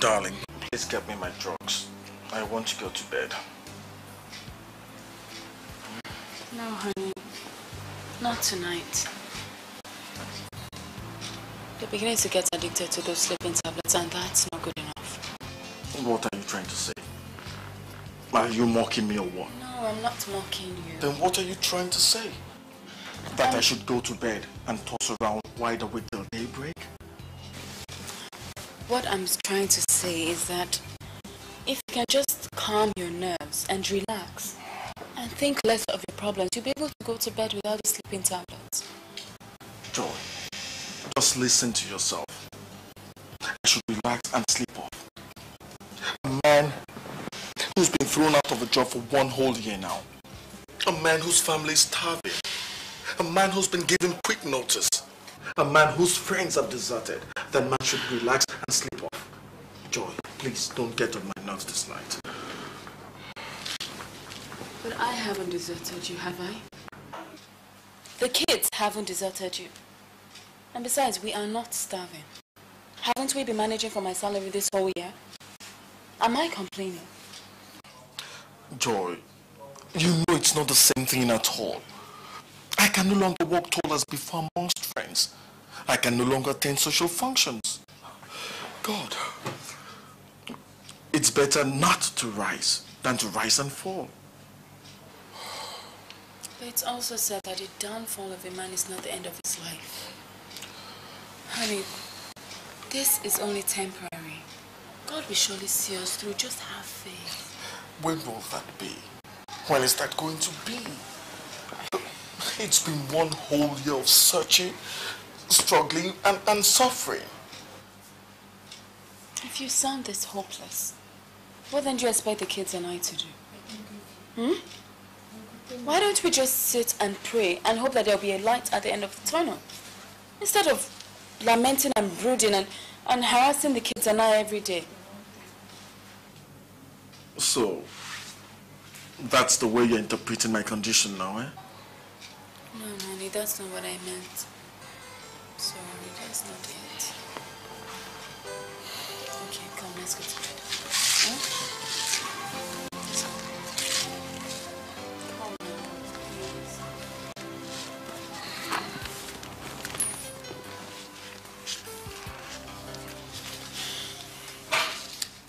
Darling, please get me my drugs. I want to go to bed. No, honey. Not tonight. You're beginning to get addicted to those sleeping tablets and that's not good enough. What are you trying to say? Are you mocking me or what? No, I'm not mocking you. Then what are you trying to say? That I should go to bed and toss around wide awake till daybreak? What I'm trying to say is that if you can just calm your nerves and relax and think less of your problems, you'll be able to go to bed without the sleeping tablets. Joy, just listen to yourself. I should relax and sleep off. A man who's been thrown out of a job for one whole year now. A man whose family is starving. A man who's been given quick notice. A man whose friends have deserted. That man should relax and sleep off. Joy, please don't get on my nerves this night. But I haven't deserted you, have I? The kids haven't deserted you. And besides, we are not starving. Haven't we been managing for my salary this whole year? Am I complaining? Joy, you know it's not the same thing at all. I can no longer walk tall as before amongst friends. I can no longer attend social functions. God, it's better not to rise than to rise and fall. But it's also said that the downfall of a man is not the end of his life. Honey, this is only temporary. God will surely see us through. Just have faith. When will that be? When is that going to be? It's been one whole year of searching, struggling, and, and suffering. If you sound this hopeless, what then do you expect the kids and I to do? Hmm? Why don't we just sit and pray and hope that there'll be a light at the end of the tunnel? Instead of lamenting and brooding and, and harassing the kids and I every day. So, that's the way you're interpreting my condition now, eh? No, honey, that's not what I meant. Sorry, that's not it. Okay, come, let's go to bed. Huh?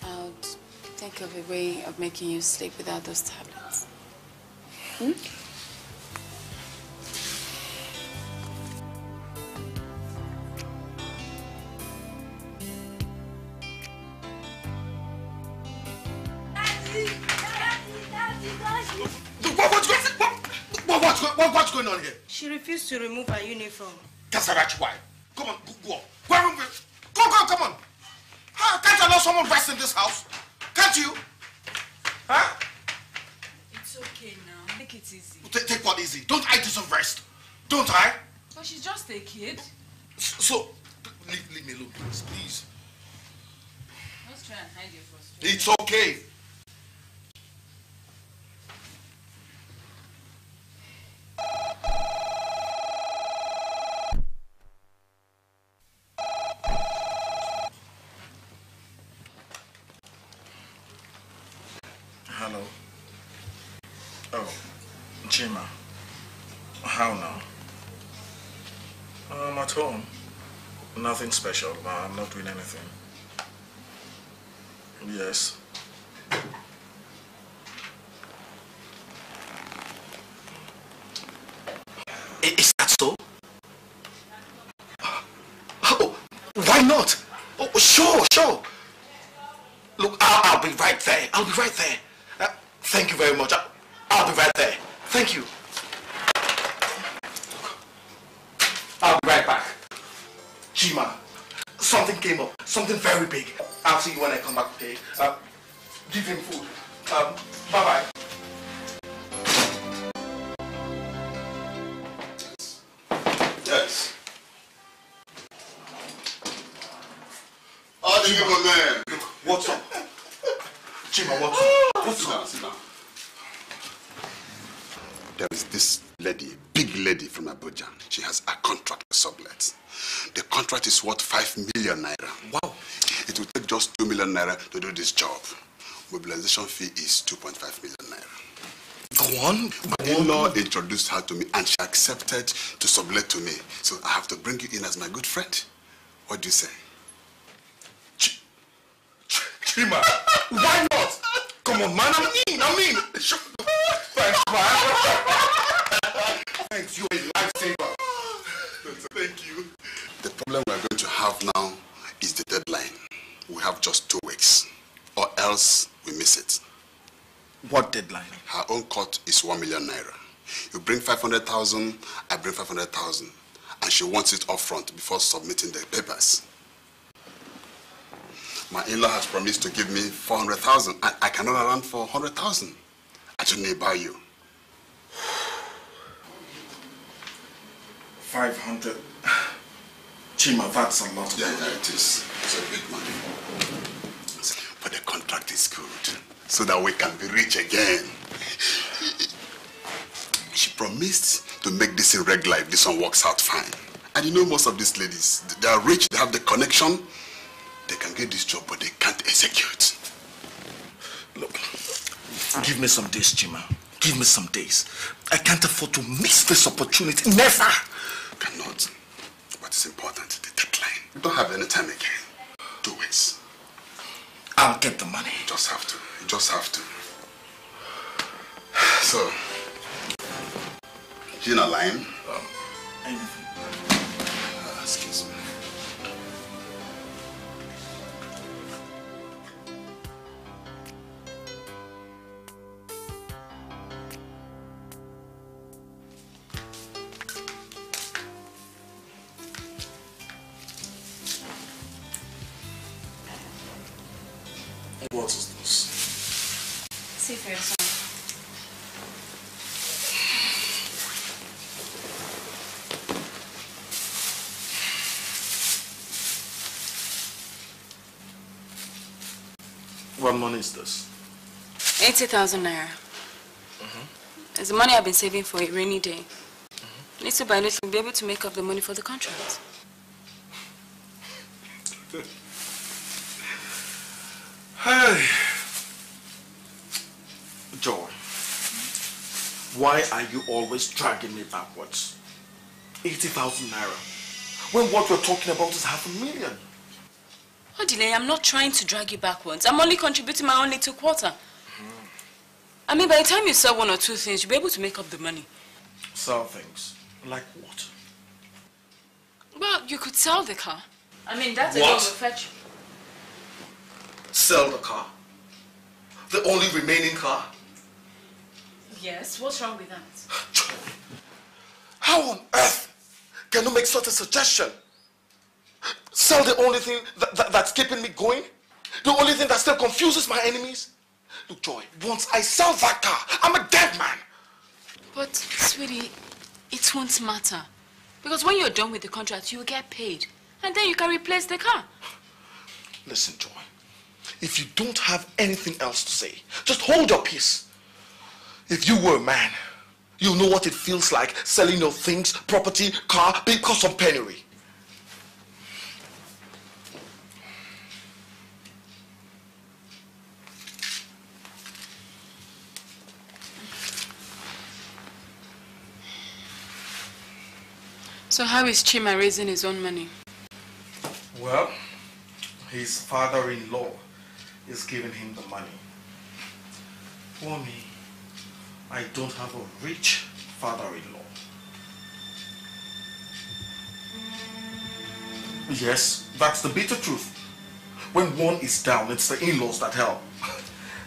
I'll think of a way of making you sleep without those tablets. Hmm? To remove her uniform. Kasarachi, why? Come on, go, go. Go, go, go, go, come on. Huh? Can't you allow someone rest in this house? Can't you? Huh? It's okay now. Make it easy. Take, take what easy. Don't I deserve rest? Don't I? But she's just a kid. So, leave, leave me alone, please, please. Let's try and hide your frustration. It's okay. Nothing special. I'm not doing anything. Yes. Is that so? Oh, why not? Oh, sure, sure. Look, I'll, I'll be right there. I'll be right there. Uh, thank you very much. I, I'll be right there. Thank you. I'll be right back. Chima, something came up. Something very big. I'll see you when I come back paid. Uh, give him food. Um, bye-bye. Naira to do this job. Mobilization fee is 2.5 million naira. Go on. My in-law introduced her to me and she accepted to sublet to me. So I have to bring you in as my good friend. What do you say? Ch Chima, why not? Come on, man, I'm in, I'm in. Thanks, man. Thanks, you're a lifesaver. Thank you. The problem we're going to have now is the deadline. We have just two weeks, or else we miss it. What deadline? Her own cut is 1 million naira. You bring 500,000, I bring 500,000. And she wants it up front before submitting the papers. My in-law has promised to give me 400,000 and I cannot run for 100,000. I need buy you. 500. Chima, that's a lot. Yeah, yeah, it is. It's a big money. But the contract is good, so that we can be rich again. She promised to make this a regular if this one works out fine. And you know most of these ladies, they are rich, they have the connection, they can get this job, but they can't execute. Look, give me some days, Chima. Give me some days. I can't afford to miss this opportunity. Never! Cannot. What is important, the deadline. You don't have any time again. Two weeks. I'll get the money. You just have to. You just have to. So, Gina line. Um, anything. Uh, excuse me. What is this? See for. What money is this? 80,000 naira. Mhm. It's the money I've been saving for a rainy day. Little by little, we'll be able to make up the money for the contract. Hey. Joy, why are you always dragging me backwards? 80,000 naira. When what we're talking about is half a million. Odile, I'm not trying to drag you backwards. I'm only contributing my own little quarter. I mean, by the time you sell one or two things, you'll be able to make up the money. Sell things. Like what? Well, you could sell the car. I mean, that's What? alone will fetch you. Sell the car? The only remaining car? Yes, what's wrong with that? How on earth can you make such a suggestion? Sell the only thing that, that- that's keeping me going? The only thing that still confuses my enemies? Look, Joy, once I sell that car, I'm a dead man. But, sweetie, it won't matter. Because when you're done with the contract, you'll get paid. And then you can replace the car. Listen, Joy, if you don't have anything else to say, just hold your peace. If you were a man, you'll know what it feels like selling your things, property, car, because of penury. So how is Chima raising his own money? Well, his father-in-law is giving him the money. For me, I don't have a rich father-in-law. Yes, that's the bitter truth. When one is down, it's the in-laws that help.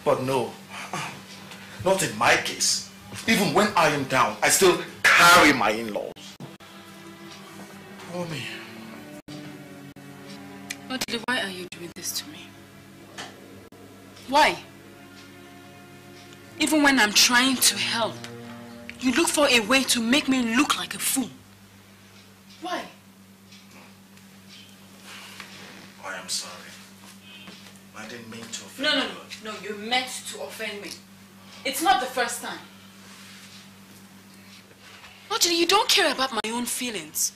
But no, not in my case. Even when I am down, I still carry my in-laws. For me. Odile, why are you doing this to me? Why? Even when I'm trying to help, you look for a way to make me look like a fool. Why? I am sorry. I didn't mean to offend No, no, you. no, no, you meant to offend me. It's not the first time. Odile, you don't care about my own feelings.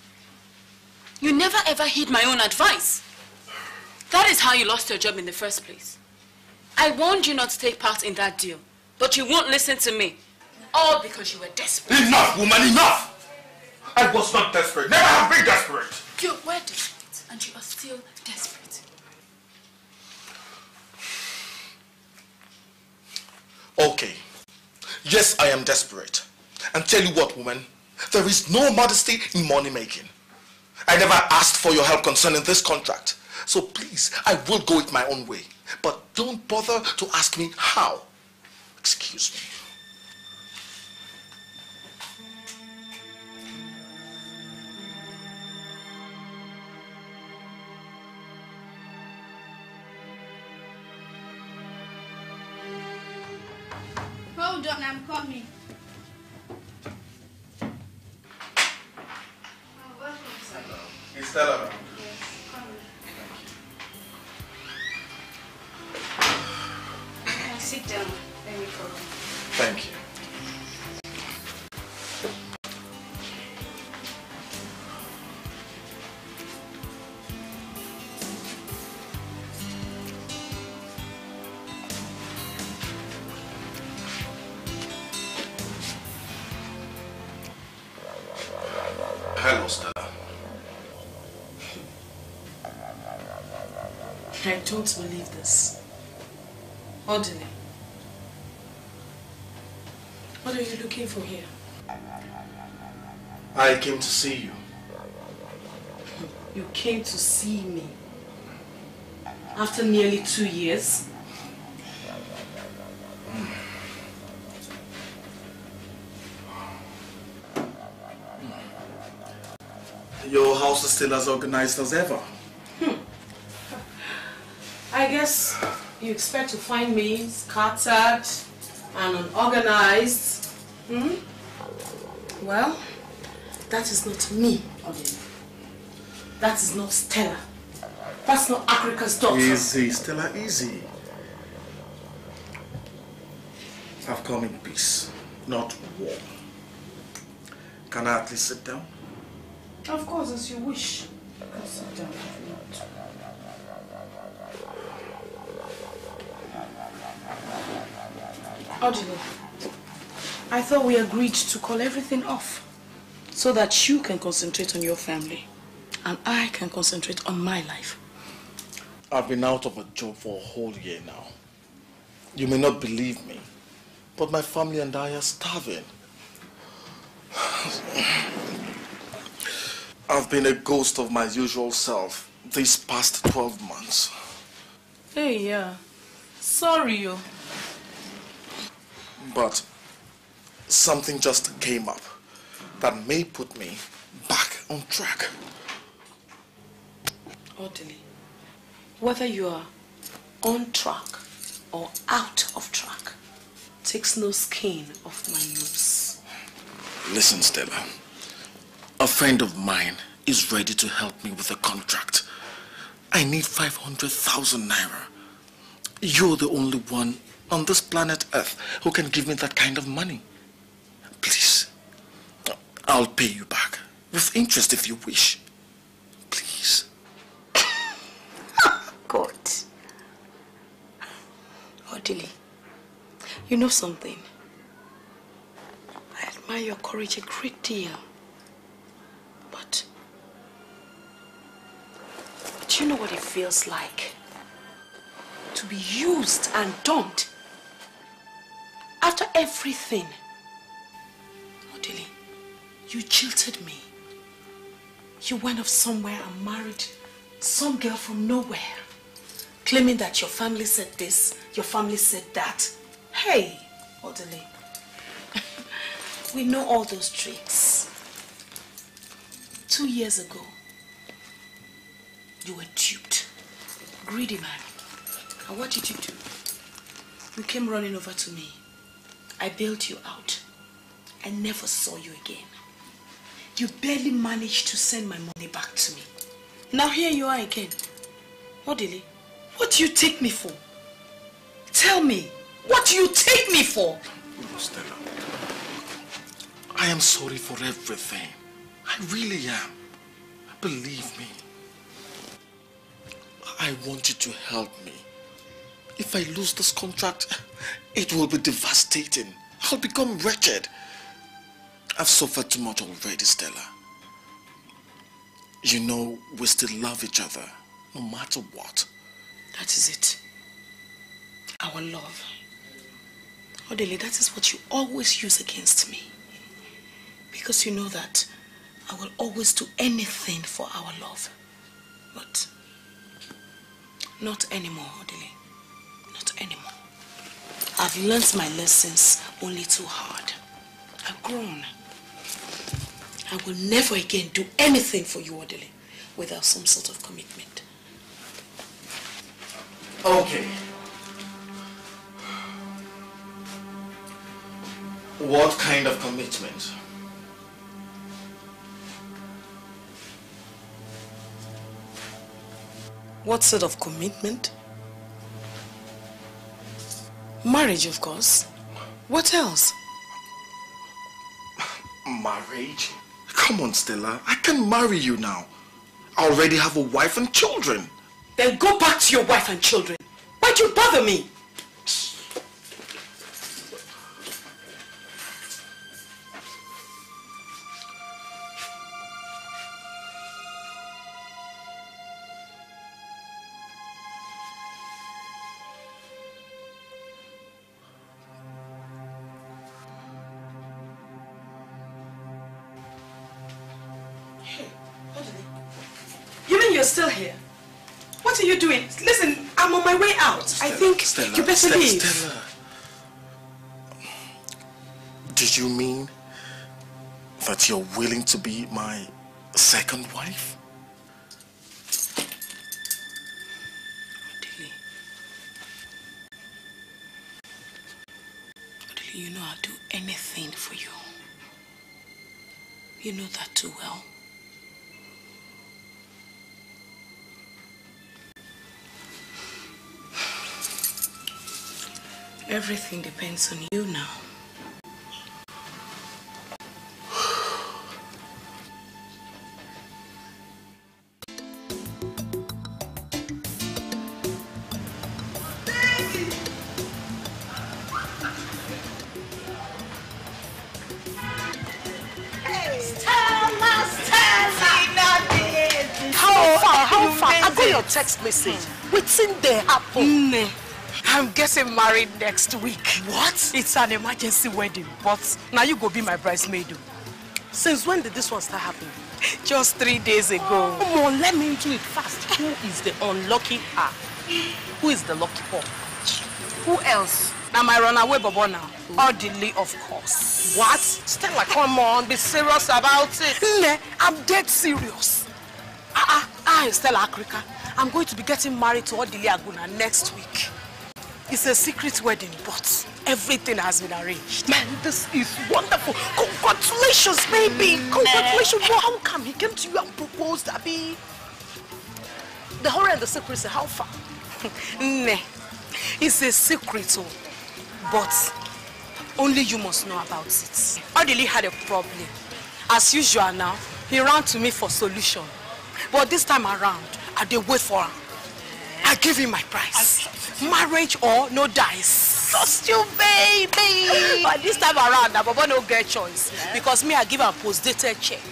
You never ever heed my own advice. That is how you lost your job in the first place. I warned you not to take part in that deal, but you won't listen to me. All because you were desperate. Enough, woman, enough! I was not desperate. Never have been desperate. You were desperate, and you are still desperate. Okay. Yes, I am desperate. And tell you what, woman, there is no modesty in money making. I never asked for your help concerning this contract. So please, I will go it my own way. But don't bother to ask me how. Excuse me. Hold on, I'm coming. I don't believe this. Ordinary. What are you looking for here? I came to see you. You came to see me. After nearly two years? Your house is still as organized as ever. You expect to find me scattered and unorganized. Hmm? Well, that is not me, Odin. That is not Stella. That's not Africa's daughter. Easy, Stella, easy. I've come in peace, not war. Can I at least sit down? Of course, as you wish. I thought we agreed to call everything off so that you can concentrate on your family and I can concentrate on my life. I've been out of a job for a whole year now. You may not believe me, but my family and I are starving. I've been a ghost of my usual self these past 12 months. Hey, yeah. Sorry, yo. But something just came up that may put me back on track. Odile, whether you are on track or out of track takes no skin off my nose. Listen, Stella. A friend of mine is ready to help me with a contract. I need 500,000 naira. You're the only one on this planet Earth who can give me that kind of money. Please, I'll pay you back with interest if you wish. Please. God. Odile, you know something? I admire your courage a great deal. But, but you know what it feels like? To be used and dumped after everything. Odile, you jilted me. You went off somewhere and married some girl from nowhere, claiming that your family said this, your family said that. Hey, Odile, we know all those tricks. Two years ago, you were duped. Greedy man. And what did you do? You came running over to me. I bailed you out. I never saw you again. You barely managed to send my money back to me. Now here you are again. Odile, what do you take me for? Tell me, what do you take me for? Stella, I am sorry for everything. I really am. Believe me. I want you to help me. If I lose this contract, it will be devastating. I'll become wretched. I've suffered too much already, Stella. You know, we still love each other, no matter what. That is it. Our love. Odele, that is what you always use against me. Because you know that I will always do anything for our love. But not anymore, Odele. Anymore. I've learnt my lessons only too hard. I've grown. I will never again do anything for you, Odele, without some sort of commitment. Okay. What kind of commitment? What sort of commitment? Marriage, of course. What else? Marriage? Come on, Stella. I can marry you now. I already have a wife and children. Then go back to your wife and children. Why'd you bother me? Stella, you better Stella. Did you mean that you're willing to be my second wife? Odile. Odile, you know I'll do anything for you. You know that too well. Everything depends on you now. How far? How far? I got your text message. Wetin dey happen? Nne, I'm getting married next week. What? It's an emergency wedding, but now you go be my bridesmaid. Since when did this one start happening? Just three days ago. Come on, let me do it fast. Who is the unlucky ah? Who is the lucky one? Who else? Now my runaway bobo now. Odile, of course. What? Stella, come on, be serious about it. Nne, I'm dead serious. Ah, ah, I, Stella Akrika, I'm going to be getting married to Odile Aguna next week. It's a secret wedding, but everything has been arranged. Man, this is wonderful. Congratulations, baby. Eh. Congratulations. Well, how come he came to you and proposed, Abby? The horror and the secrecy, how far? Nne, it's a secret, oh, but only you must know about it. Odili had a problem. As usual now, he ran to me for solution. But this time around, I dey wait for him. I give him my price. Marriage or no dice. Trust you, baby. But this time around, na Bobo no get choice. Eh? Because me, I give a post-dated check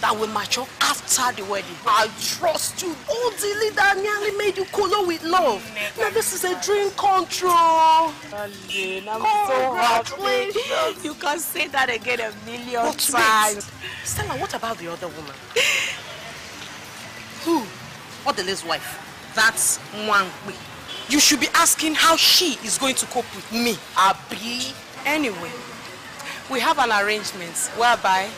that will mature after the wedding. I trust you. Oh, the leader nearly made you colo with love. Now this is a dream come true. Darling, I'm so happy. You can say that again a million But times. Stella, what about the other woman? Who? Odele's wife. That's Mwangwi. You should be asking how she is going to cope with me. Abi. Anyway, we have an arrangement whereby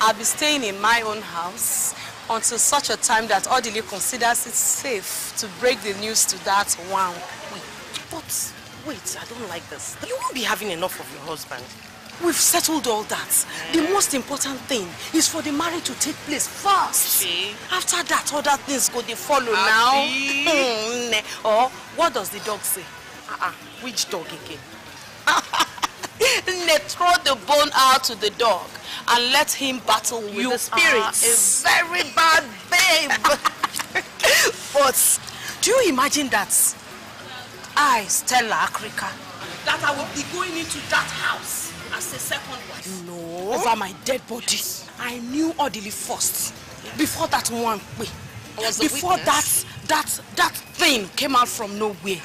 I'll be staying in my own house until such a time that Odile considers it safe to break the news to that one. But wait, I don't like this. You won't be having enough of your husband. We've settled all that. The most important thing is for the marriage to take place first. See? After that, other things go they follow now. Abi. Hmm, or what does the dog say? Uh-uh. Which dog again? Neh, throw the bone out to the dog and let him battle with the spirits. are a very bad babe. but Do you imagine that I, Stella Africa, that I will be going into that house as a second wife? No. Over my dead body. I knew Odili first. Before that one, wait. Before that, that, that thing came out from nowhere.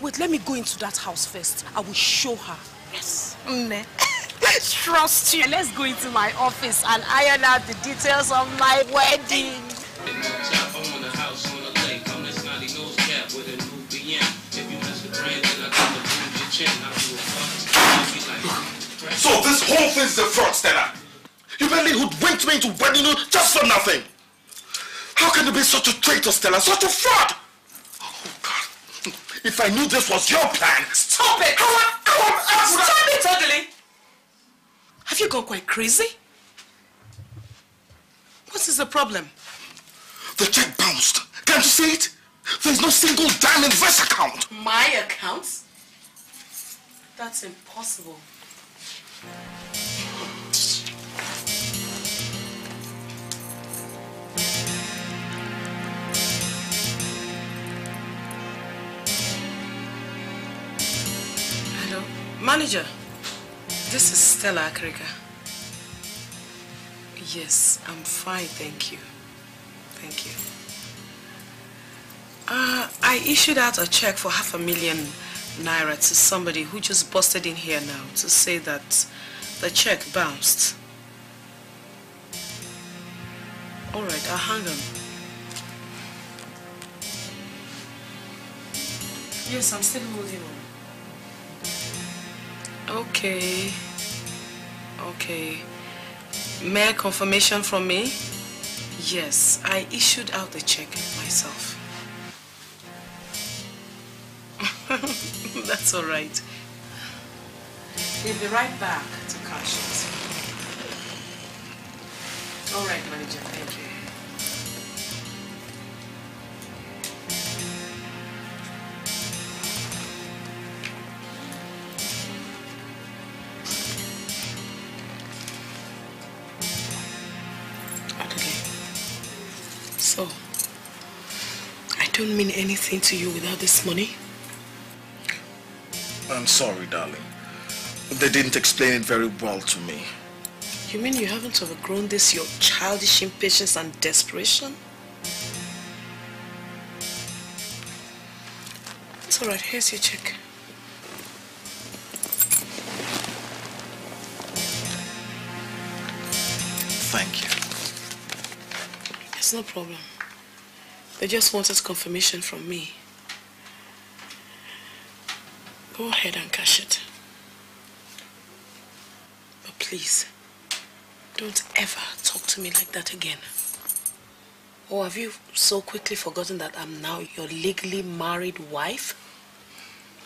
Wait, let me go into that house first. I will show her. Yes. Mm. Trust you. Let's go into my office and iron out the details of my wedding. So this whole thing's a fraud, Stella. You barely hoodwinked me into wedding you just for nothing. How can you be such a traitor, Stella? Such a fraud! Oh, God. If I knew this was your plan... Stop it! How, how, how, Stop it, Ugly! Have you gone quite crazy? What is the problem? The check bounced. Can't you see it? There's no single dime in this account. My account? That's impossible. Hello? Manager, this is Stella Akrika. Yes, I'm fine, thank you. Thank you. Uh, I issued out a check for half a million naira to somebody who just busted in here now to say that the check bounced. All right, I'll hang on. Yes, I'm still holding on. Okay. Okay. Mayor confirmation from me? Yes, I issued out the check myself. That's all right. We'll be right back to cash it. All right, manager, thank you. Okay. So, I don't mean anything to you without this money. I'm sorry, darling. They didn't explain it very well to me. You mean you haven't overgrown this, your childish impatience and desperation? It's all right. Here's your check. Thank you. It's no problem. They just wanted confirmation from me. Go ahead and cash it. But please, don't ever talk to me like that again. Or have you so quickly forgotten that I'm now your legally married wife?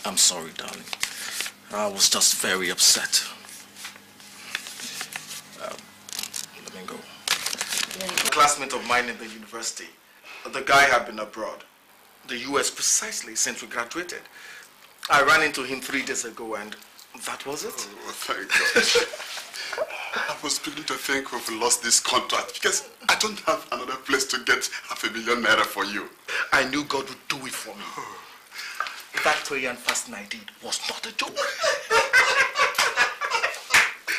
I'm sorry, darling. I was just very upset. Um, let me go. A classmate of mine in the university. The guy had been abroad. The US precisely since we graduated. I ran into him three days ago and that was it. Oh, thank God. I was beginning to think we've lost this contract because I don't have another place to get half a million naira for you. I knew God would do it for me. That prayer and fasting I did was not a joke.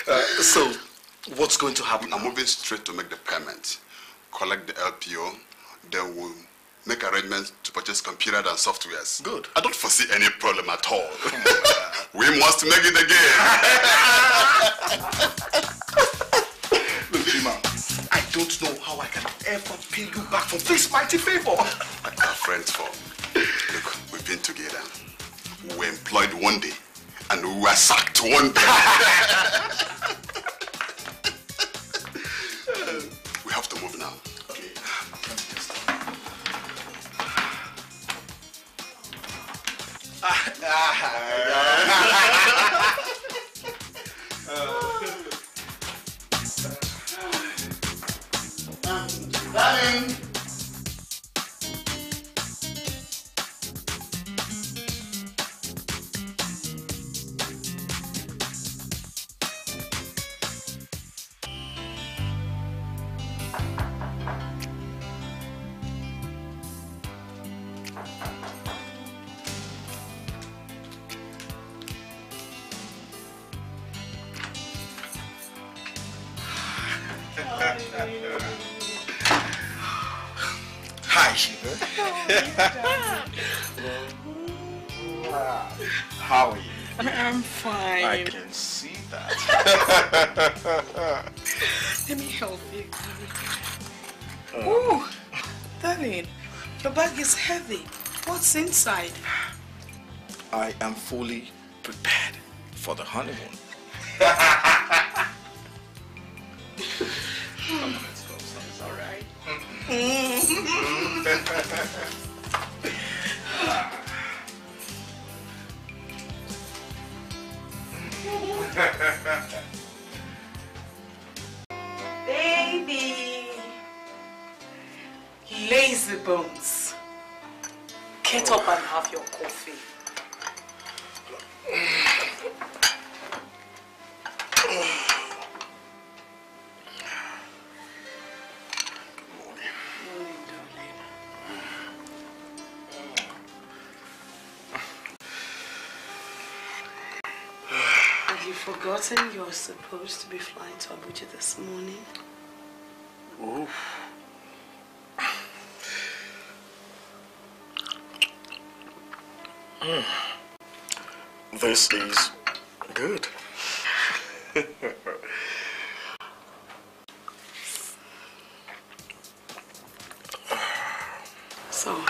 uh, so, what's going to happen? I'm moving straight to make the payment, collect the LPO, then we'll make arrangements to purchase computers and softwares. Good. I don't foresee any problem at all. Oh, we must make it again. Look, Chima, I don't know how I can ever pay you back for this mighty favor. Like our friends for. Look, we've been together. We were employed one day, and we were sacked one day. we have to move now. Okay. Darling. Hi, Shiva. How are you? I'm fine. I can see that. Let me help you. Oh, darling, your bag is heavy. What's inside? I am fully prepared for the honeymoon. Hum. supposed to be flying to Abuja this morning? Hmm. This is good. So,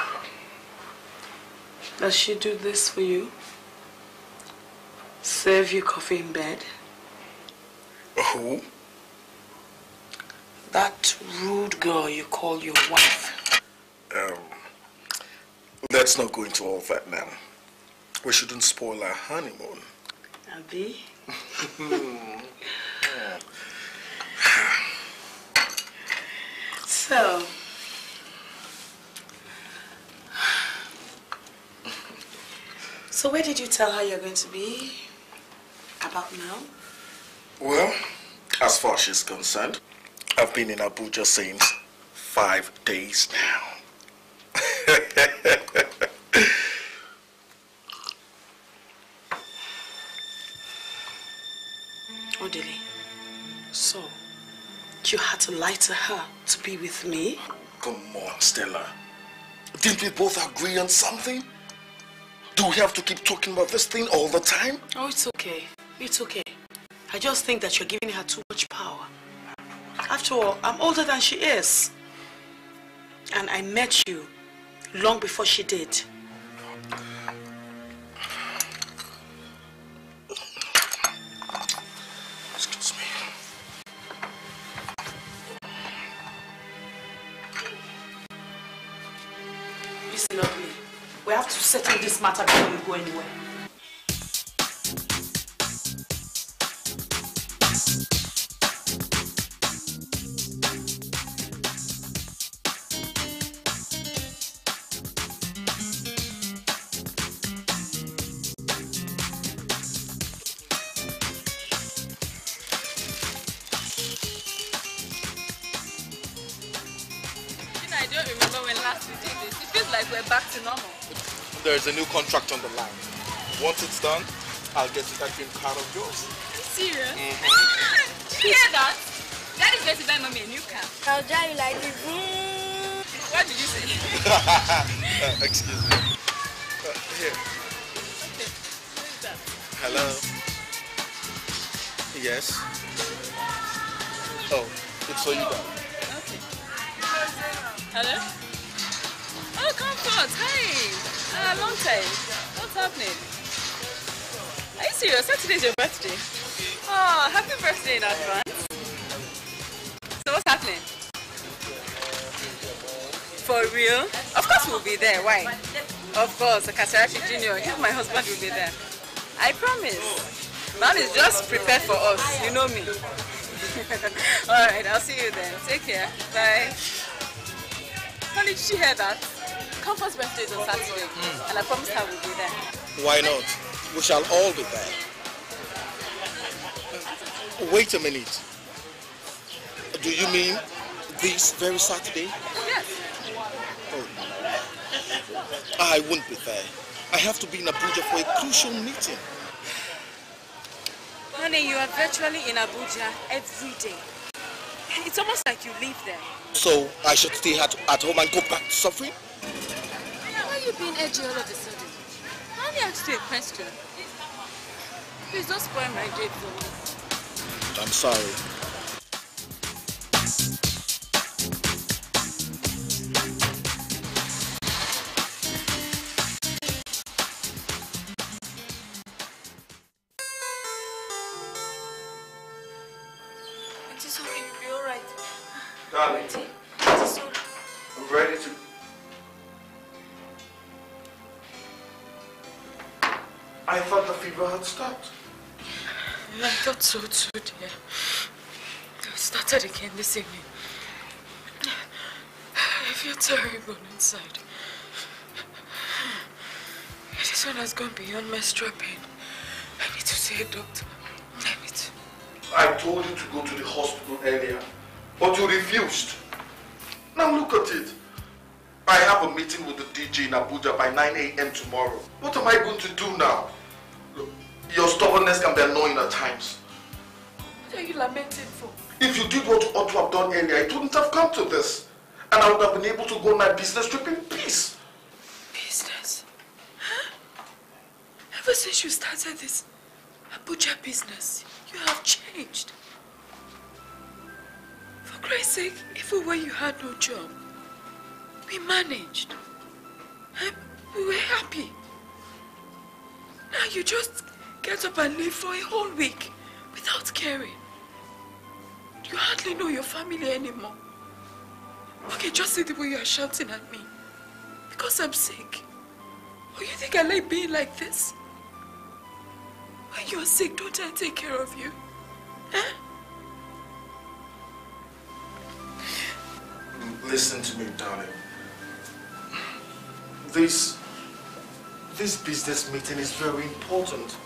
does she do this for you? Serve you coffee in bed? Who? That rude girl you call your wife. Um, let's not go into all that now. We shouldn't spoil our honeymoon. Abby? so, so where did you tell her you're going to be about now? Well, as far as she's concerned, I've been in Abuja since five days now. Odile, so you had to lie to her to be with me? Come on, Stella. Didn't we both agree on something? Do we have to keep talking about this thing all the time? Oh, it's okay. It's okay. I just think that you're giving her too. All, I'm older than she is. And I met you long before she did. Excuse me. Listen, ugly. We have to settle this matter before we go anywhere. When last we did this. It feels like we're back to normal. There's a new contract on the line. Once it's done, I'll get you that dream car of yours. Serious? Did you hear that? Daddy's going to buy mommy a new car. I'll drive you like this. What did you say? Uh, excuse me. Uh, here. Hello. Yes. Oh, it's for you, darling. Okay. Hello? Oh, comfort. Hey. Uh, long time. What's happening? Are you serious? Saturday's your birthday. Oh, happy birthday in advance. So what's happening? For real? Of course we'll be there. Why? Of course, Kasarachi Junior. Even my husband will be there. I promise. Man is just prepared for us. You know me. All right, I'll see you then. Take care. Bye. How did you hear that? Comfort's birthday is on Saturday, hmm. and I promised her we'll be there. Why not? We shall all be there. Wait a minute. Do you mean this very Saturday? Yes. Oh. I won't be there. I have to be in Abuja for a crucial meeting. Honey, you are virtually in Abuja every day. It's almost like you live there. So I should stay at, at home and go back to suffering? You being edgy all of a sudden? I only asked you a question. Please don't spoil my day for me. I'm sorry. Stopped. I thought so too, dear. It started again this evening. I feel terrible inside. This one has gone beyond menstrual pain. I need to see a doctor. I need to. I told you to go to the hospital earlier, but you refused. Now look at it. I have a meeting with the DJ in Abuja by 9 a.m. tomorrow. What am I going to do now? Your stubbornness can be annoying at times. What are you lamenting for? If you did what you ought to have done earlier, it wouldn't have come to this. And I would have been able to go on my business trip in peace. Business? Huh? Ever since you started this Abuja business, you have changed. For Christ's sake, even when you had no job, we managed. And we were happy. Now you just get up and live for a whole week without caring. You hardly know your family anymore. Okay, just see the way you are shouting at me. Because I'm sick. Oh, you think I like being like this? When you're sick, don't I take care of you? Huh? Listen to me, darling. This, this business meeting is very important.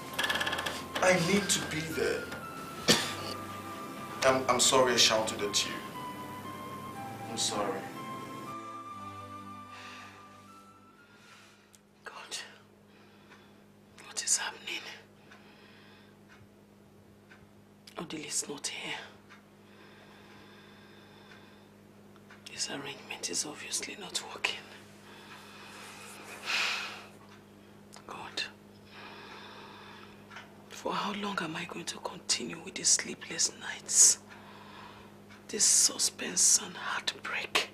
I need to be there. I'm, I'm sorry I shouted at you. I'm sorry. God, what is happening? Odili's not here. This arrangement is obviously not working. God, for how long am I going to continue with these sleepless nights? This suspense and heartbreak.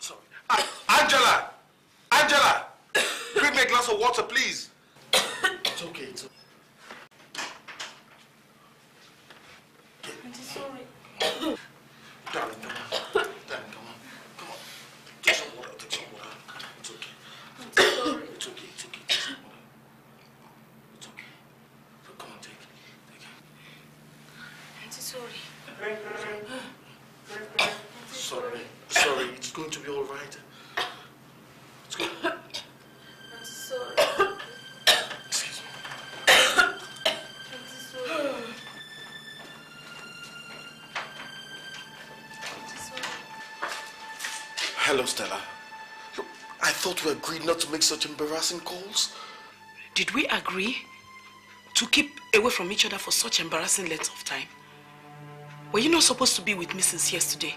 Sorry. Ah, Angela! Angela! Bring me a glass of water, please. It's okay, it's okay. Darling, come on. Darling, come on. Come on. Take some water. Take some water. It's okay. It's okay. It's okay. It's okay. Take some water. It's okay. Come on, take it. Take it. Auntie, sorry. Sorry. Sorry. It's going to be all right. It's good. Auntie, sorry. Excuse me. Auntie, sorry. Auntie, sorry. Hello, Stella. Look, I thought we agreed not to make such embarrassing calls. Did we agree to keep away from each other for such embarrassing length of time? Were you not supposed to be with me since yesterday?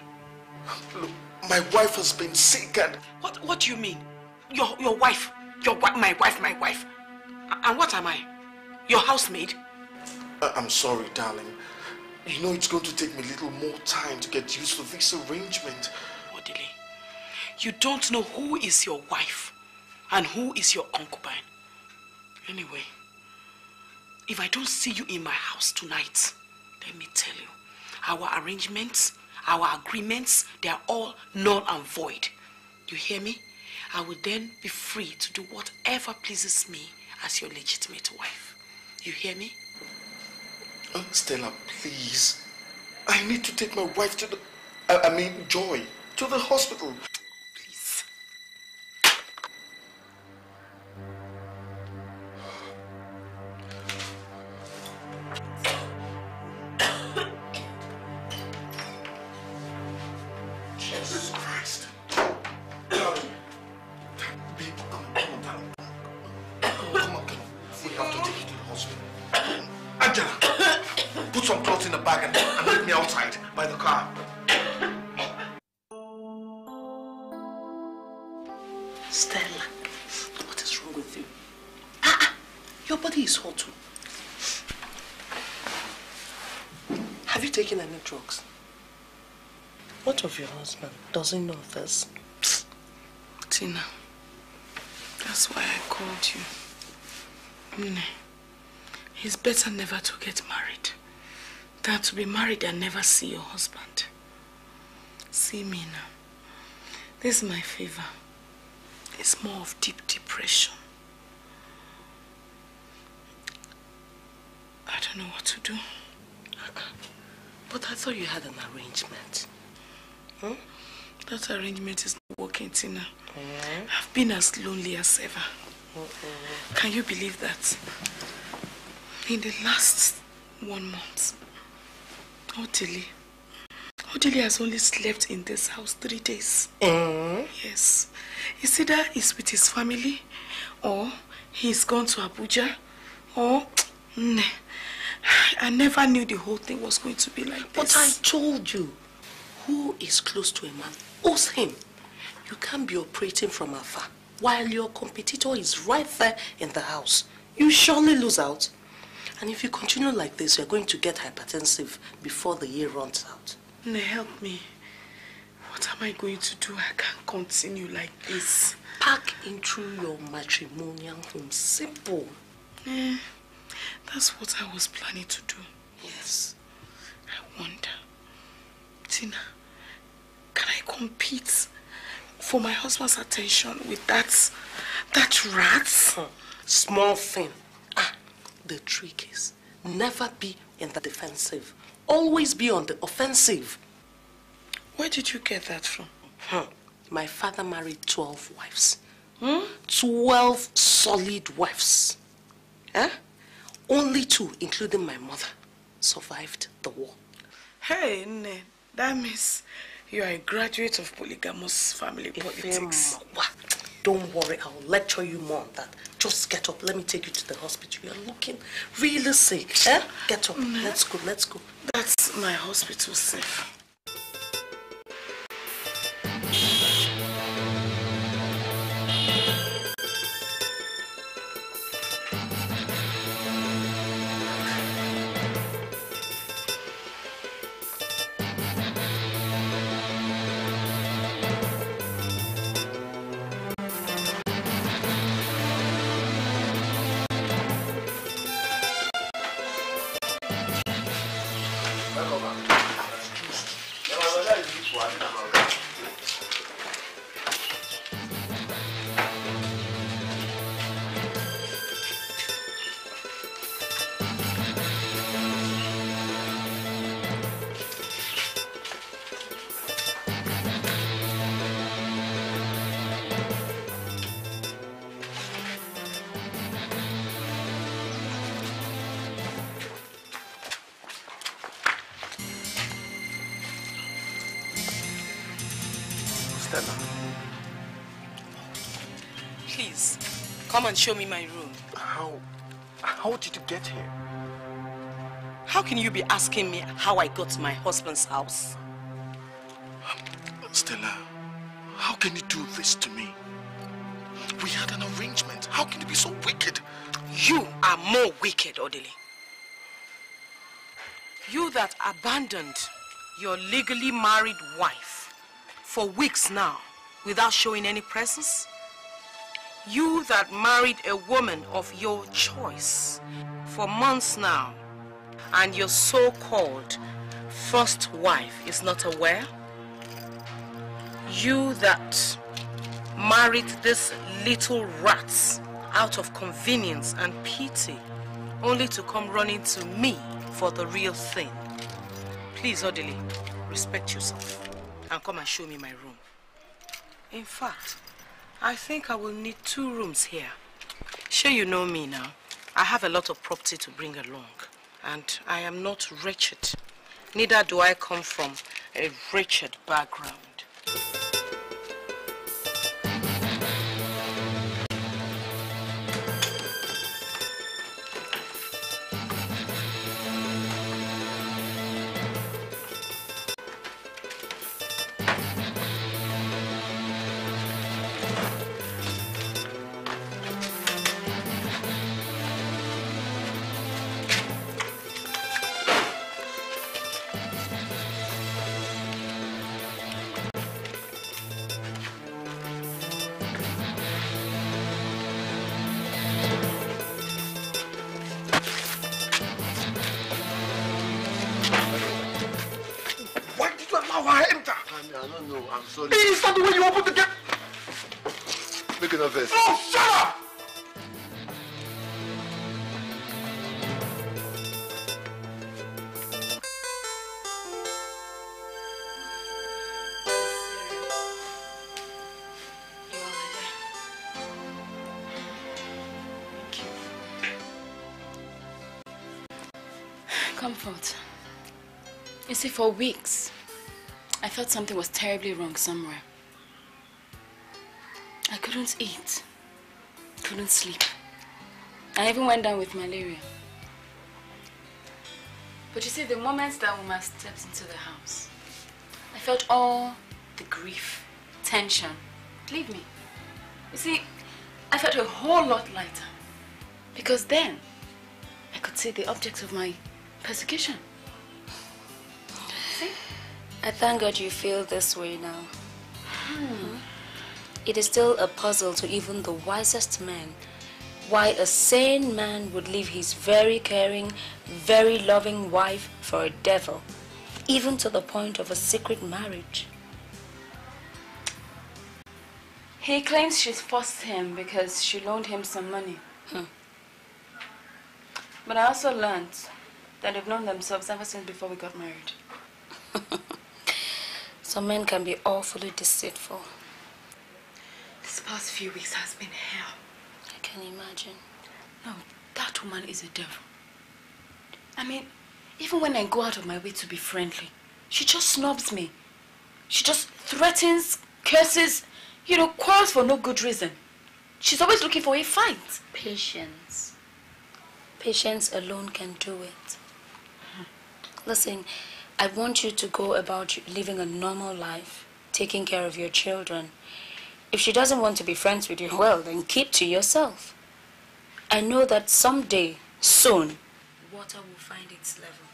Look, my wife has been sick and What What do you mean? Your Your wife? Your wife? My wife? My wife? And what am I? Your housemaid? I- I'm sorry, darling. You know it's going to take me a little more time to get used to this arrangement. You don't know who is your wife and who is your concubine. Anyway, if I don't see you in my house tonight, let me tell you, our arrangements, our agreements, they are all null and void. You hear me? I will then be free to do whatever pleases me as your legitimate wife. You hear me? Uh, Stella, please. I need to take my wife to the... I, I mean, Joy, to the hospital. Of your husband? doesn't know this? Tina, that's why I called you. Nne, it's better never to get married than to be married and never see your husband. See me now. This is my fever. It's more of deep depression. I don't know what to do. But I thought you had an arrangement. Hmm? That arrangement is not working, Tina. I've been as lonely as ever. Can you believe that? In the last one month, Odili, Odili has only slept in this house three days. Yes. It's either he's with his family, or he's gone to Abuja, or... Nne, I never knew the whole thing was going to be like this. But I told you, who is close to a man owes him. You can't be operating from afar while your competitor is right there in the house. You surely lose out. And if you continue like this, you're going to get hypertensive before the year runs out. Nne, help me. What am I going to do? I can't continue like this. Pack into your matrimonial home. Simple. Eh, that's what I was planning to do. Yes. I wonder, Tina, can I compete for my husband's attention with that, that rat? Hmm. Small thing. Ah, the trick is never be in the defensive. Always be on the offensive. Where did you get that from? Hmm. My father married 12 wives. Hmm? 12 solid wives. Eh? Only two, including my mother, survived the war. Hey, Nne, that means you are a graduate of polygamous family politics. What? Don't worry, I'll lecture you more on that. Just get up. Let me take you to the hospital. You're looking really sick. Eh? Get up. Let's go. Let's go. That's my hospital safe. And show me my room. How... How did you get here? How can you be asking me how I got to my husband's house? Stella, how can you do this to me? We had an arrangement. How can you be so wicked? You are more wicked, Odili. You that abandoned your legally married wife for weeks now without showing any presence. You that married a woman of your choice for months now and your so-called first wife is not aware. You that married this little rat out of convenience and pity only to come running to me for the real thing. Please, Odili, respect yourself and come and show me my room. In fact, I think I will need two rooms here. Sure you know me now. I have a lot of property to bring along. And I am not wretched. Neither do I come from a wretched background. For weeks, I felt something was terribly wrong somewhere. I couldn't eat, couldn't sleep. I even went down with malaria. But you see, the moment that woman stepped into the house, I felt all the grief, tension leave me. You see, I felt a whole lot lighter. Because then, I could see the object of my persecution. I thank God you feel this way now. Hmm. It is still a puzzle to even the wisest man why a sane man would leave his very caring, very loving wife for a devil, even to the point of a secret marriage. He claims she forced him because she loaned him some money. Hmm. But I also learned that they've known themselves ever since before we got married. Some men can be awfully deceitful. This past few weeks has been hell. I can imagine. No, that woman is a devil. I mean, even when I go out of my way to be friendly, she just snubs me. She just threatens, curses, you know, quarrels for no good reason. She's always looking for a fight. Patience. Patience alone can do it. Hmm. Listen, I want you to go about living a normal life, taking care of your children. If she doesn't want to be friends with you, well, then keep to yourself. I know that someday, soon, water will find its level.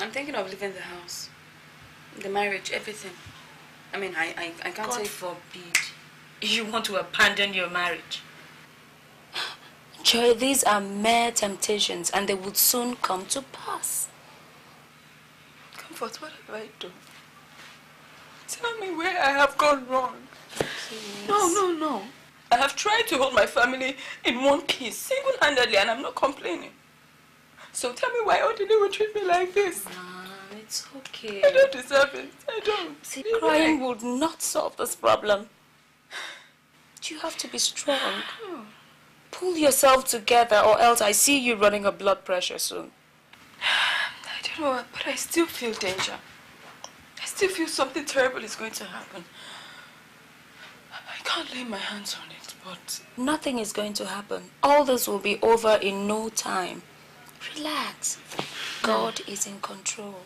I'm thinking of leaving the house. The marriage, everything. I mean, I, I, I can't God say... forbid you want to abandon your marriage. Joy, these are mere temptations and they would soon come to pass. Comfort, what have I done? Tell me where I have gone wrong. Please. No, no, no. I have tried to hold my family in one piece, single-handedly, and I'm not complaining. So tell me why Odili would treat me like this. Nah, it's okay. I don't deserve it. I don't. See, crying would not solve this problem. You have to be strong. Pull yourself together or else I see you running a blood pressure soon. Don't know, but I still feel danger. I still feel something terrible is going to happen. I can't lay my hands on it, but... Nothing is going to happen. All this will be over in no time. Relax. God is in control.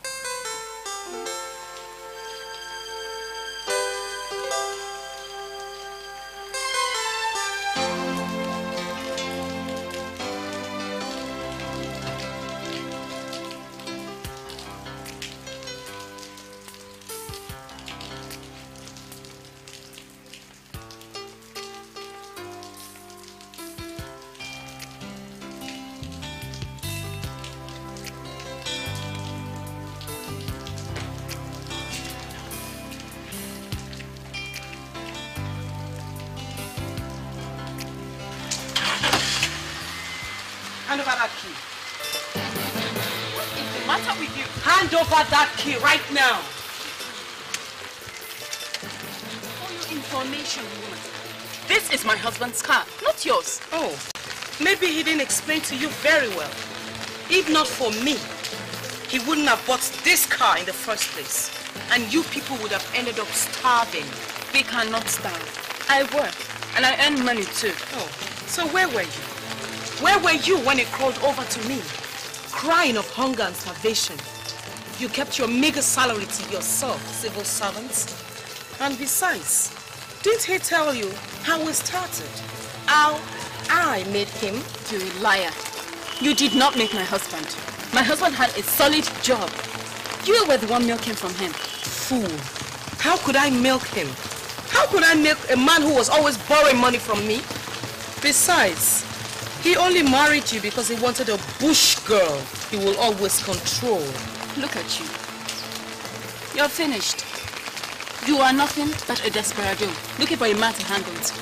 He didn't explain to you very well. If not for me, he wouldn't have bought this car in the first place. And you people would have ended up starving. We cannot starve. I work, and I earn money too. Oh, so where were you? Where were you when it crawled over to me, crying of hunger and starvation? You kept your meager salary to yourself, civil servants. And besides, didn't he tell you how we started? How I made him? You're a liar. You did not make my husband. My husband had a solid job. You were the one milking from him. Fool. How could I milk him? How could I milk a man who was always borrowing money from me? Besides, he only married you because he wanted a bush girl he will always control. Look at you. You're finished. You are nothing but a desperado, looking for a man to handle it.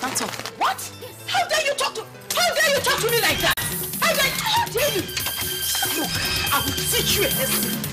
That's all. What? How dare you talk to How dare you talk to me like that? How dare, how dare you? Look, I will teach you a lesson.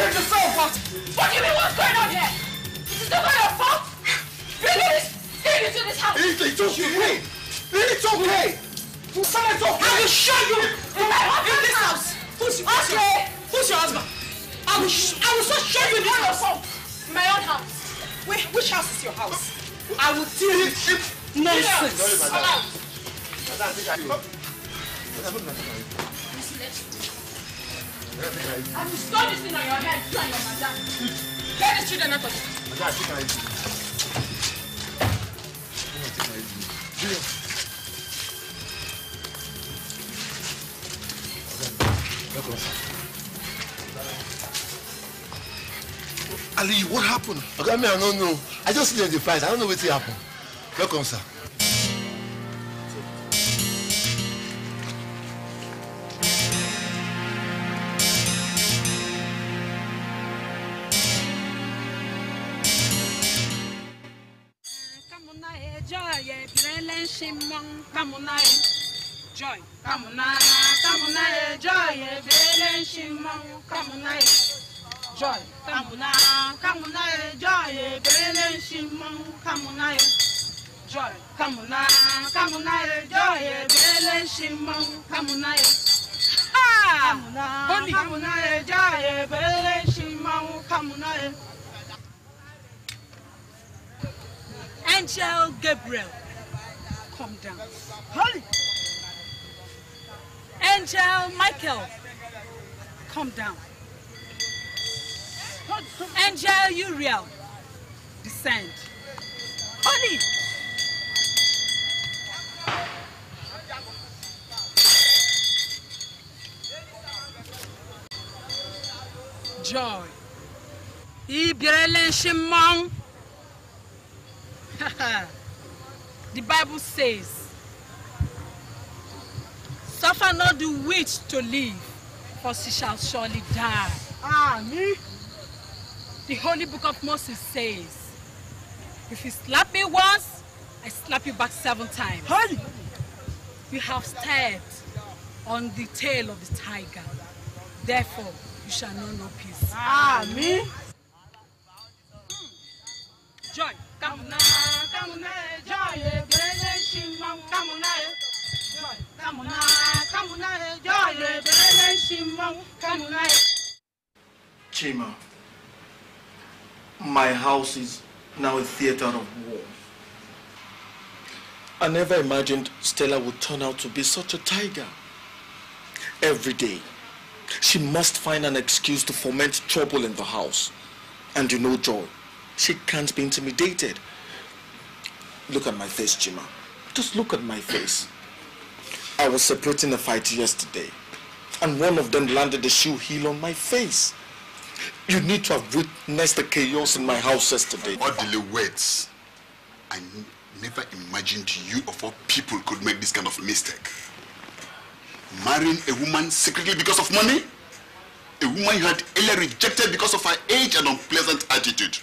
What do you mean what's going on here? This is not your fault. Bring it, bring it to this house. It's, it's okay. It's okay. Son, it's okay. I will show you in my in this house. Who's, Okay. who's your husband? I will, sh- I will so show you this house. My own house. Wait, which house is your house? I will deal with nonsense. I this thing on your head, you and your madam. Get the children out of here. Ali, what happened? Okay, me, I don't know. I just see the fight. I don't know what happened. Fais comme ça. Joy, come on, come on, joy, belen shimon, come on, joy, come on, come on, joy, belen shimon, come on, joy, come on, come on, joy, belen shimon, come on, ah, holy, come on, joy, belen shimon, come on. Angel Gabriel, come down. Holy. Angel Michael, come down. Angel Uriel, descend. Holy. Joy. The Bible says, Suffer not the witch to live, for she shall surely die. Ah, me? The Holy Book of Moses says, If you slap me once, I slap you back seven times. Hey! You have stepped on the tail of the tiger. Therefore, you shall not know no peace. Ah, me? Joy, come now, come now, joy, bele shimon, come now. Joy, come now, come now, joy, bele shimon, come now. Chima, my house is now a theater of war. I never imagined Stella would turn out to be such a tiger. Every day, she must find an excuse to foment trouble in the house. And you know, Joy, she can't be intimidated. Look at my face, Chima. Just look at my face. I was separating a fight yesterday, and one of them landed a shoe heel on my face. You need to have witnessed the chaos in my house yesterday. Orderly words. I never imagined you of all people could make this kind of mistake. Marrying a woman secretly because of money? A woman you had earlier rejected because of her age and unpleasant attitude.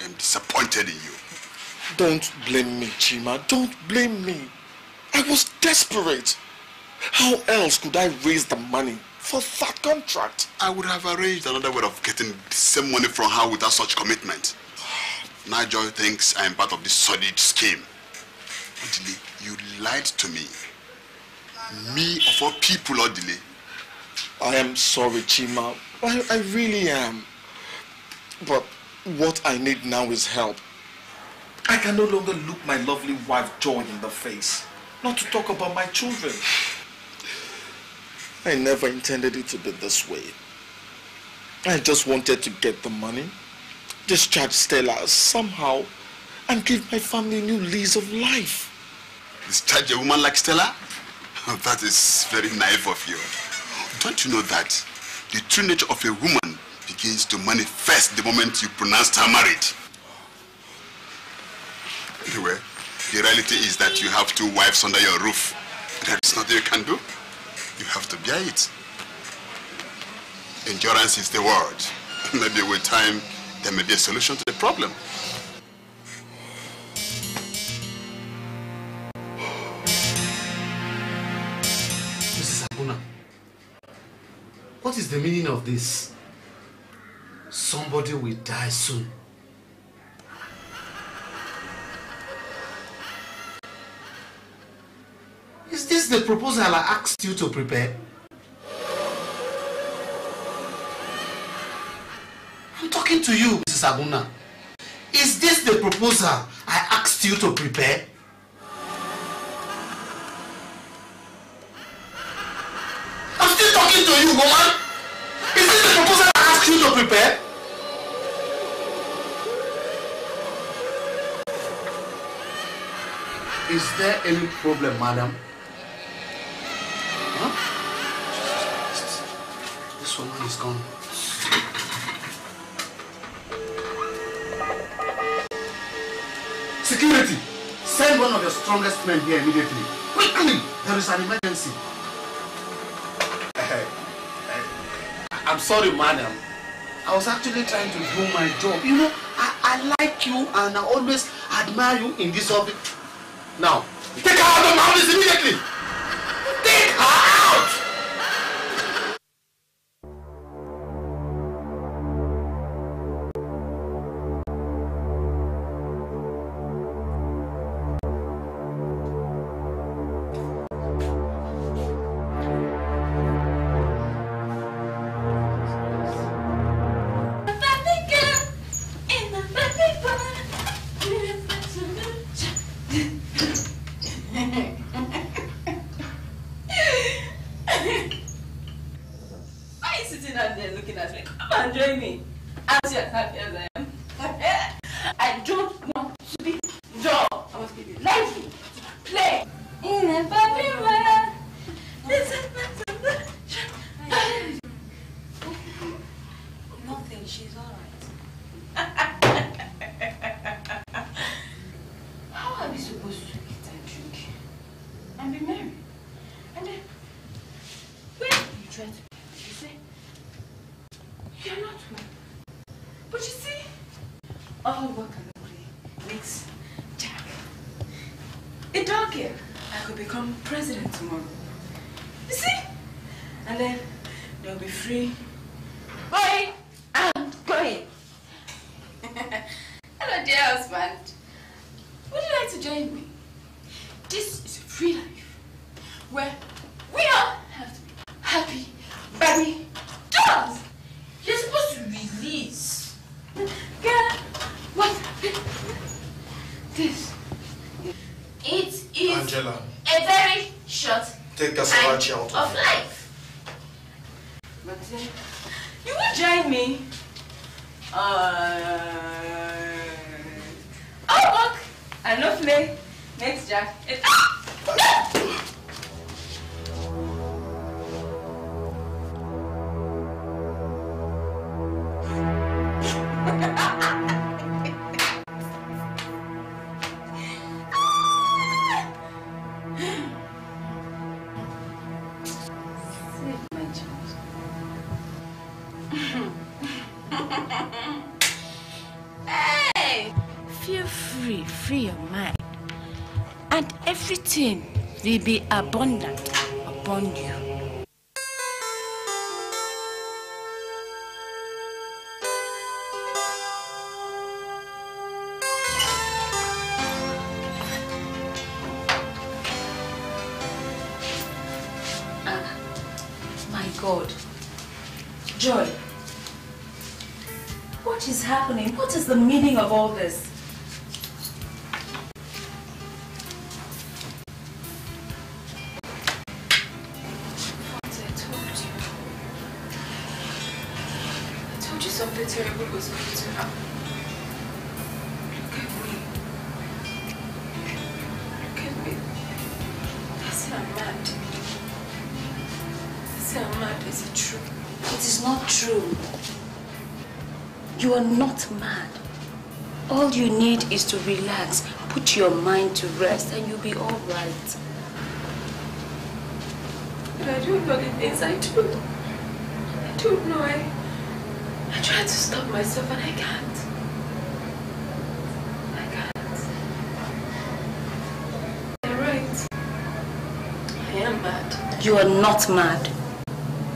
I'm disappointed in you. Don't blame me, Chima. Don't blame me. I was desperate. How else could I raise the money for that contract? I would have arranged another way of getting the same money from her without such commitment. Joy thinks I am part of this solid scheme. Odili, you lied to me. Me of all people, Odili. I am sorry, Chima. I, I really am. But what I need now is help. I can no longer look my lovely wife Joy in the face. Not to talk about my children. I never intended it to be this way. I just wanted to get the money, discharge Stella somehow, and give my family a new lease of life. Discharge a woman like Stella? That is very naive of you. Don't you know that the true nature of a woman begins to manifest the moment you pronounce her married? Anyway, the reality is that you have two wives under your roof. There is nothing you can do. You have to bear it. Endurance is the word. Maybe with time, there may be a solution to the problem. What is the meaning of this? Somebody will die soon. Is this the proposal I asked you to prepare? I'm talking to you, Mrs. Abuna. Is this the proposal I asked you to prepare? Talking to you, woman. Is this the proposal I asked you to prepare? Is there any problem, madam? Huh? This woman is gone. Security! Send one of your strongest men here immediately. Quickly! There is an emergency. I'm sorry, madam. I was actually trying to do my job. You know, I, I like you and I always admire you in this office. Now, take her out of my office immediately! Free. Bye! Be abundant upon you. Need is to relax, put your mind to rest, and you'll be all right. But I don't know the things I do. I don't know. I, I try to stop myself and I can't. I can't. You're right. I am mad. You are not mad.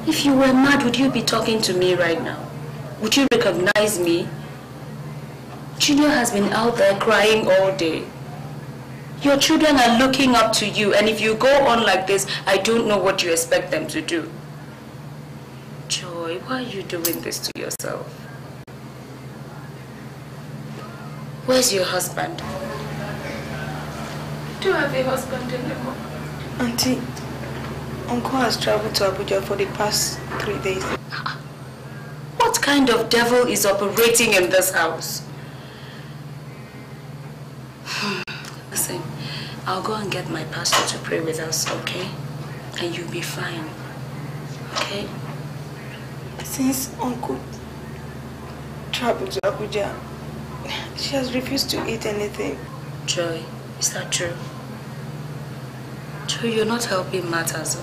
If you were mad, would you be talking to me right now? Would you recognize me? Junior has been out there crying all day. Your children are looking up to you, and if you go on like this, I don't know what you expect them to do. Joy, why are you doing this to yourself? Where's your husband? I don't have a husband anymore. Auntie, Uncle has traveled to Abuja for the past three days. What kind of devil is operating in this house? Listen, I'll go and get my pastor to pray with us, okay? And you'll be fine. Okay? Since Uncle traveled to Abuja, she has refused to eat anything. Joy, is that true? Joy, you're not helping matters.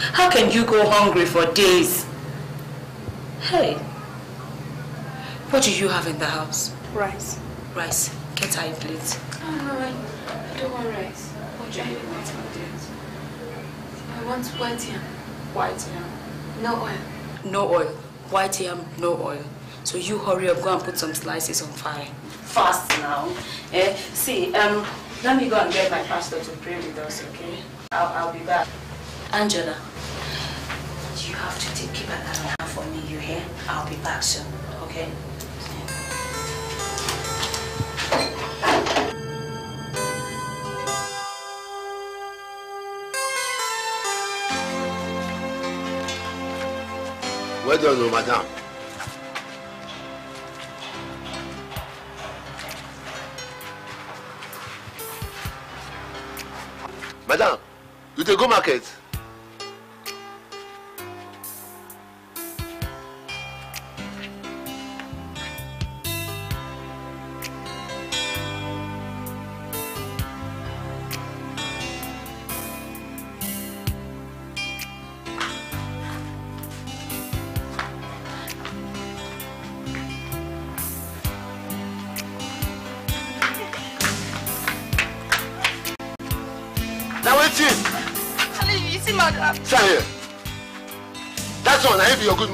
How can you go hungry for days? Hey, what do you have in the house? Rice. Rice. Get her a plate. No, I, I don't want rice. Or giant white potatoes. I want white yam. White yam. No oil. No oil. White yam, no oil. So you hurry up, go and put some slices on fire. Fast now. Eh? See, um, let me go and get my pastor to pray with us, okay? I'll, I'll be back. Angela, you have to take, keep an eye on her for me, you hear? I'll be back soon, okay? Well done, oh, madam. Madam, you dey go market?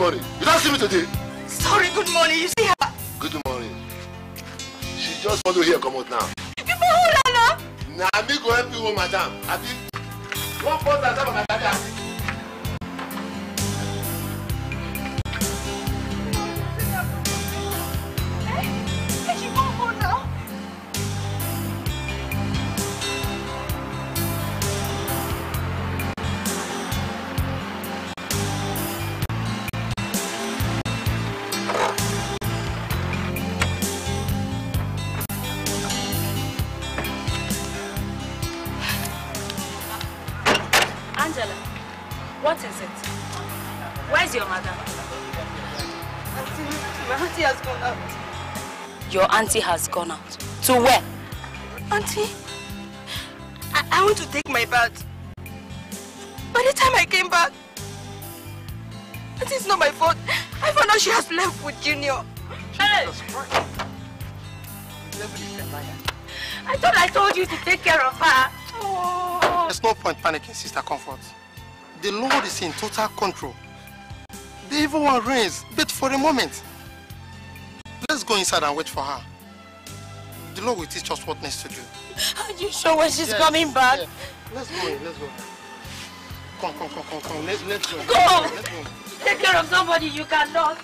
Morning. You don see me today? Sorry, good morning. You see her? Good morning. She just follow here comot now. You for her now? Na me go help you madam. Abi? One post and seven auntie has gone out. To where? Auntie, I, I want to take my bath. By the time I came back, Auntie, it's not my fault. I found out she has left with Junior. Hey! I thought I told you to take care of her. Oh. There's no point panicking, Sister Comfort. The Lord is in total control. The evil one reigns, but for a moment. Let's go inside and wait for her. The Lord will teach us what next to do. Are you sure when she's Yes, coming back? yes. Let's go in, let's go. Come, come, come, come, come. Let, let's go. Go! Let's go. Take care of somebody you cannot.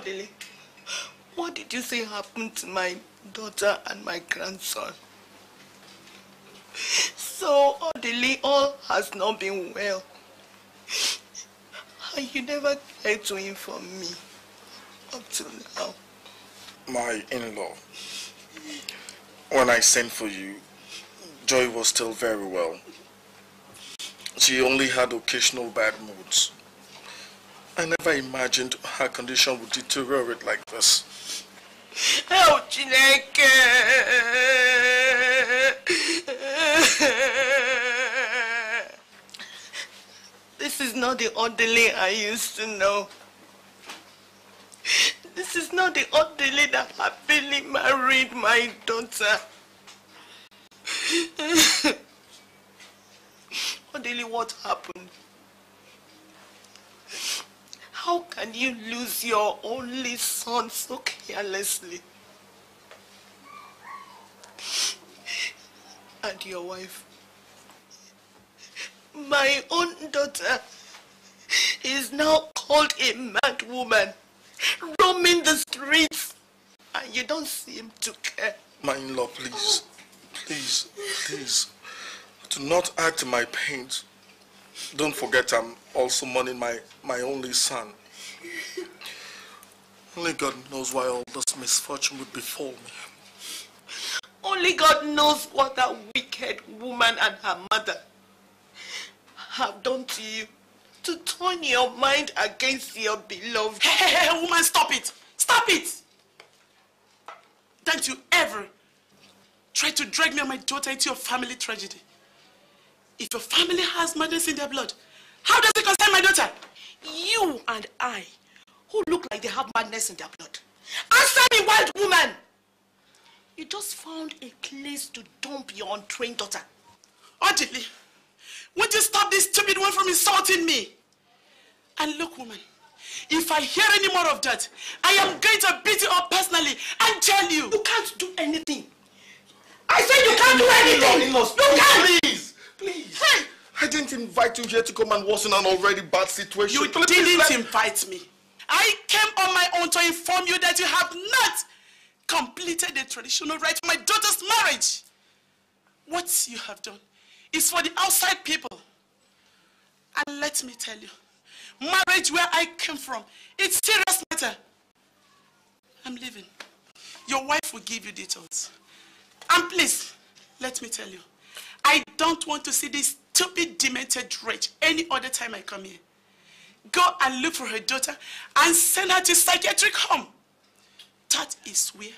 Odili, what did you say happened to my daughter and my grandson? So, oh, Odili, all has not been well. And you never cared to inform me up till now. My in-law, when I sent for you, Joy was still very well. She only had occasional bad moods. I never imagined her condition would deteriorate like this. Oh, Chineke! This is not the Odili I used to know. This is not the Odili that happily married my daughter. Odile, what happened? How can you lose your only son so carelessly? And your wife? My own daughter is now called a mad woman, roaming the streets, and you don't seem to care. My in-law, please, please, please, do not add to my pains. Don't forget I'm also mourning my, my only son. Only God knows why all this misfortune would befall me. Only God knows what that wicked woman and her mother have done to you to turn your mind against your beloved. Hey, hey, hey, woman, stop it! Stop it! Don't you ever try to drag me and my daughter into your family tragedy. If your family has madness in their blood, how does it concern my daughter? You and I, who look like they have madness in their blood. Answer me, wild woman! You just found a place to dump your untrained daughter. Odili, won't you stop this stupid one from insulting me? And look, woman, if I hear any more of that, I am going to beat you up personally and tell you. You can't do anything. I said you can't do anything. You can't. Please. Hey, I didn't invite you here to come and worsen an already bad situation. You Please didn't invite me. I came on my own to inform you that you have not completed the traditional rite of my daughter's marriage. What you have done is for the outside people. And let me tell you, marriage where I came from, it's serious matter. I'm leaving. Your wife will give you details. And please, let me tell you, don't want to see this stupid, demented wretch any other time I come here. Go and look for her daughter and send her to psychiatric home. That is where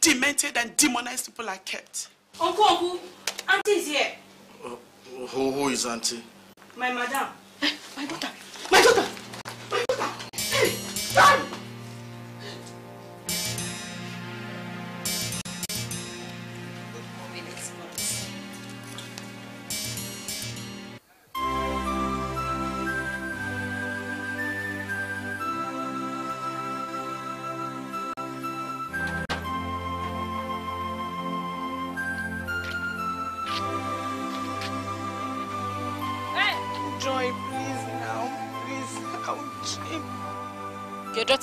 demented and demonized people are kept. Uncle, uncle, auntie is here. Who, who is auntie? My madam. Daughter! My daughter!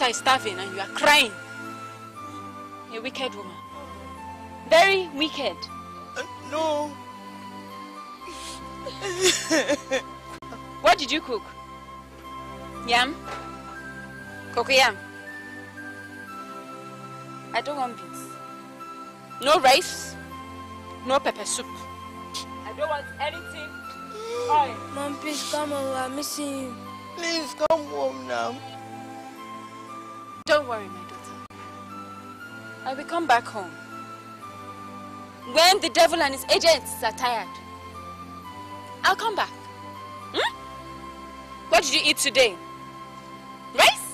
Daughter is starving and you are crying. A wicked woman. Very wicked. Uh, no. What did you cook? Yam? Cocoa yam? I don't want beans. No rice. No pepper soup. I don't want anything. Oil. Mom, please come on. We're missing you. Please come home now. Don't worry, my daughter. I will come back home. When the devil and his agents are tired, I'll come back. Hmm? What did you eat today? Rice?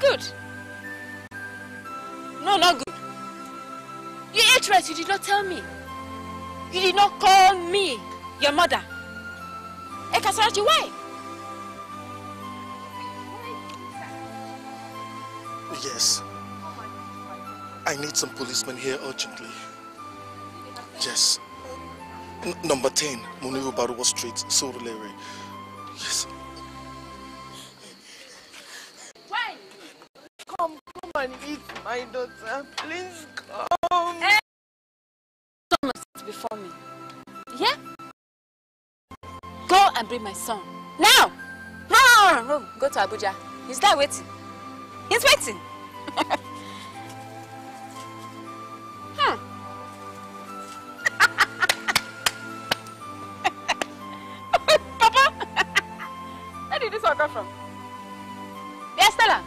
Good. No, not good. You ate rice, you did not tell me. You did not call me, your mother. Ekasarachi, why? Yes. I need some policemen here urgently. Yes. N number 10, Muniru Baruwa Street, Surulere. Yes. Why? Come, come and eat my daughter. Please come. Hey. Come and sit before me. Yeah? Go and bring my son. Now! No, no, no, Go to Abuja. He's there waiting. He's waiting. Hmm. Papa! Where did this all come from? Yes, Stella.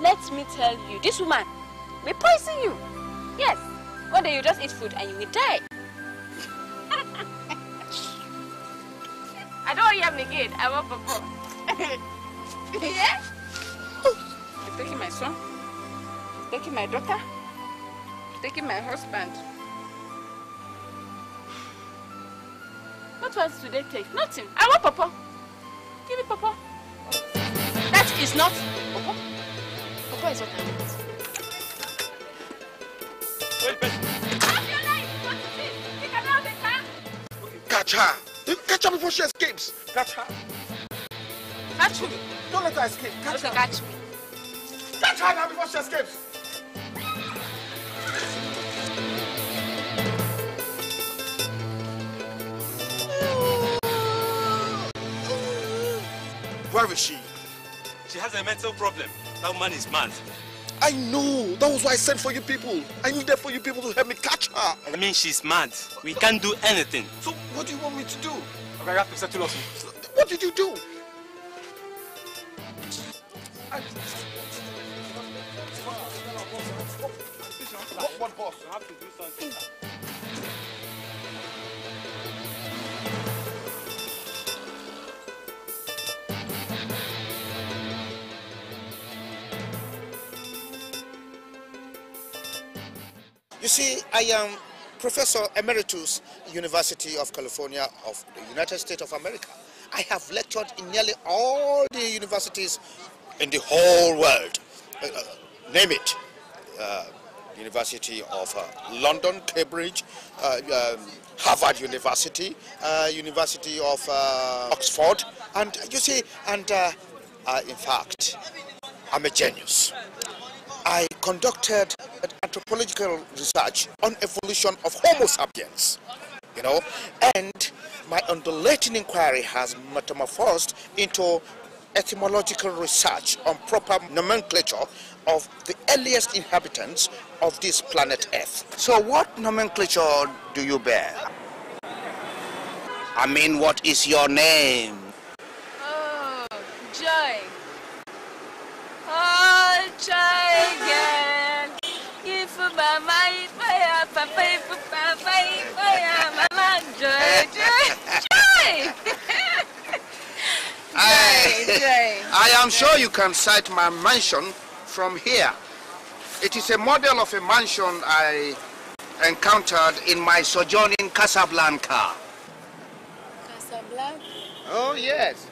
Let me tell you, this woman will poison you. Yes. One day you just eat food and you will die. I don't want yam again. I want papa. yeah? You're taking my son. You're taking my daughter. You're taking my husband. What else do they take? Nothing. I want papa. Give me papa. That is not papa. Papa is what I want. Catch her. Catch her before she escapes. Catch her. Catch me. Don't let her escape. Catch her. Catch me. Catch her now before she escapes. Where is she? She has a mental problem. That woman is mad. I know. That was why I sent for you people. I needed for you people to help me catch her. I mean, she's mad. We can't do anything. So what do you want me to do? Okay, I have to settle us. What did you do? What, boss? I have to do something. You see, I am Professor Emeritus, University of California of the United States of America. I have lectured in nearly all the universities in the whole world. Uh, uh, name it. Uh, University of uh, London, Cambridge, uh, um, Harvard University, uh, University of Oxford, and you see, and in fact, I'm a genius. I conducted anthropological research on evolution of Homo sapiens, you know, and my undulating inquiry has metamorphosed into etymological research on proper nomenclature of the earliest inhabitants of this planet Earth. So what nomenclature do you bear? I mean, what is your name? Oh, Joy. Oh, Joy again. If mama, if I if I Joy, Joy, Joy. I, I am sure you can sight my mansion from here. It is a model of a mansion I encountered in my sojourn in Casablanca. Casablanca? Oh, yes.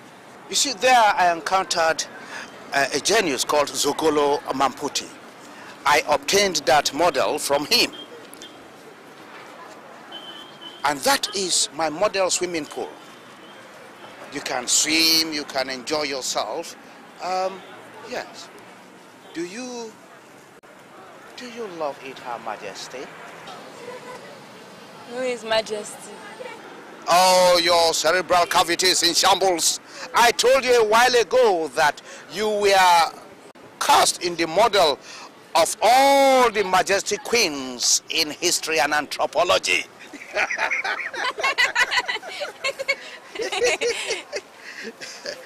You see, there I encountered uh, a genius called Zogolo Mamputi. I obtained that model from him. And that is my model swimming pool. You can swim, you can enjoy yourself. Um, yes. Do you, do you love it, Her Majesty? Who is Majesty? Oh, your cerebral cavity is in shambles. I told you a while ago that you were cast in the model of all the majestic queens in history and anthropology.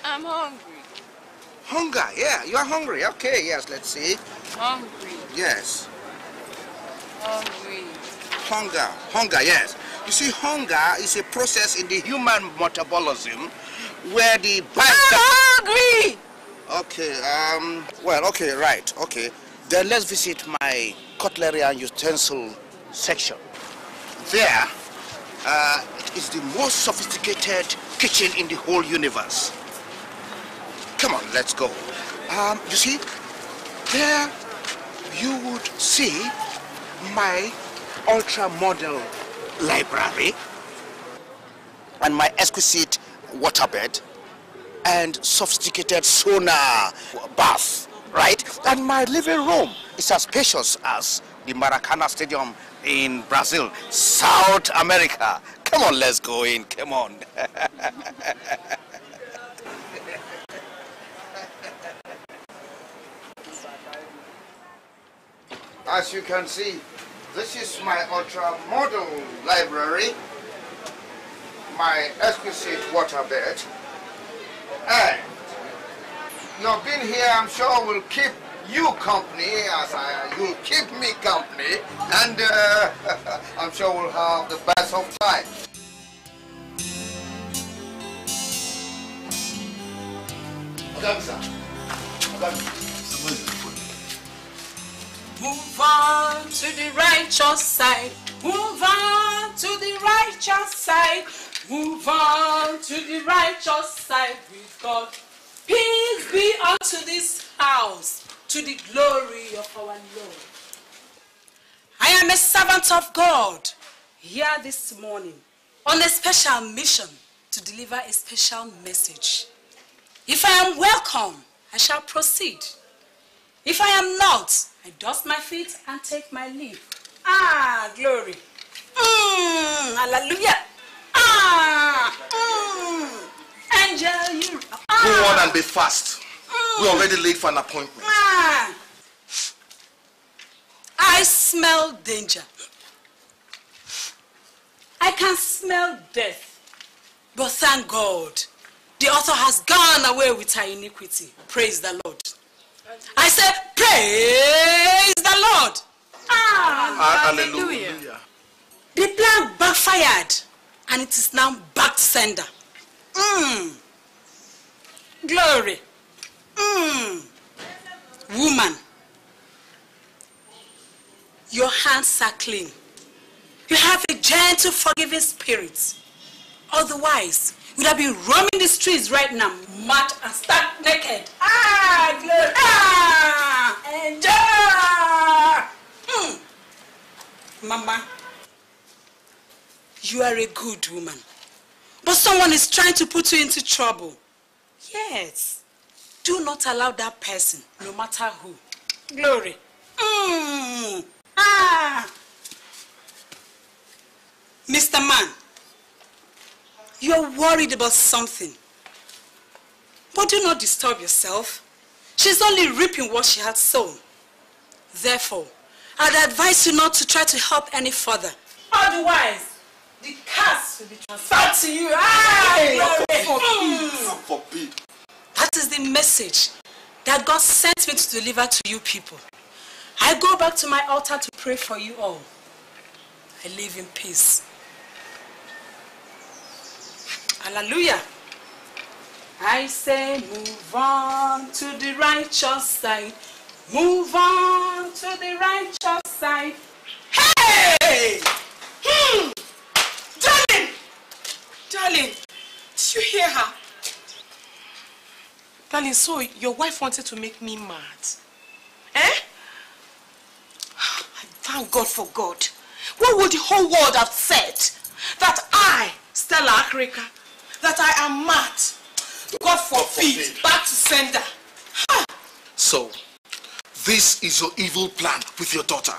I'm hungry. Hunger, yeah, you are hungry. Okay, yes, let's see. Hungry. Yes. Hungry. Hunger, hunger, yes. You see, hunger is a process in the human metabolism where the bile... hungry! Okay, um, well, okay, right, okay. Then let's visit my cutlery and utensil section. There, uh, it is the most sophisticated kitchen in the whole universe. Come on, let's go. Um, you see, there you would see my ultra model library and my exquisite waterbed and sophisticated sauna bath, right? And my living room is as spacious as the Maracana Stadium in Brazil, South America. Come on, let's go in. Come on. As you can see, this is my ultra model library, my exquisite waterbed, and your being here, I'm sure, we'll keep you company as I, you'll keep me company, and uh, I'm sure we'll have the best of time. Move on to the righteous side. Move on to the righteous side. Move on to the righteous side with God. Peace be unto this house to the glory of our Lord. I am a servant of God here this morning on a special mission to deliver a special message. If I am welcome, I shall proceed. If I am not, I dust my feet and take my leave. Ah, glory. Mm, hallelujah. Ah, mm, angel, you. Ah, Go on and be fast. We're already late for an appointment. ah. I smell danger. I can smell death. But thank God, the author has gone away with her iniquity. Praise the Lord. I said, praise the Lord. Ah, Hallelujah. The plan backfired and it is now back to sender. Mm. Glory. Mm. Woman, your hands are clean. You have a gentle, forgiving spirit. Otherwise, you would have been roaming the streets right now, mad and stark naked. Ah, glory. Ah, enjoy. Mm. Mama, you are a good woman. But someone is trying to put you into trouble. Yes. Do not allow that person, no matter who. Glory. Mm. Ah. Mr. Man, you're worried about something. But do not disturb yourself. She's only reaping what she had sown. Therefore, I'd advise you not to try to help any further. Otherwise, the curse will be transferred to you. Ah, glory. Mm. forbid. That is the message that God sent me to deliver to you people. I go back to my altar to pray for you all. I live in peace. Hallelujah. I say move on to the righteous side. Move on to the righteous side. Hey! Hmm! Darling! Darling, did you hear her? Darling, so your wife wanted to make me mad. Eh? I thank God for God. What would the whole world have said? That I, Stella Akrika, that I am mad. God forbid. Back to sender. So, this is your evil plan with your daughter.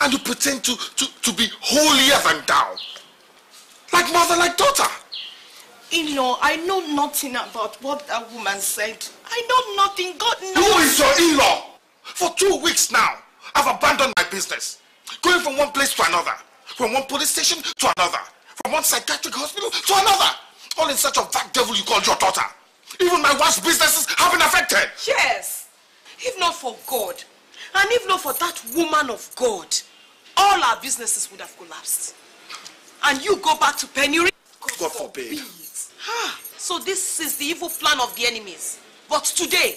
And you pretend to, to, to be holier than thou. Like mother, like daughter. In-law, I know nothing about what that woman said. I know nothing. God knows. Who is your in-law? For two weeks now, I've abandoned my business. Going from one place to another. From one police station to another. From one psychiatric hospital to another. All in search of that devil you call your daughter. Even my wife's businesses have been affected. Yes. If not for God, and if not for that woman of God, all our businesses would have collapsed. and you go back to penury? God forbid. Ah, Ah, so this is the evil plan of the enemies. But today,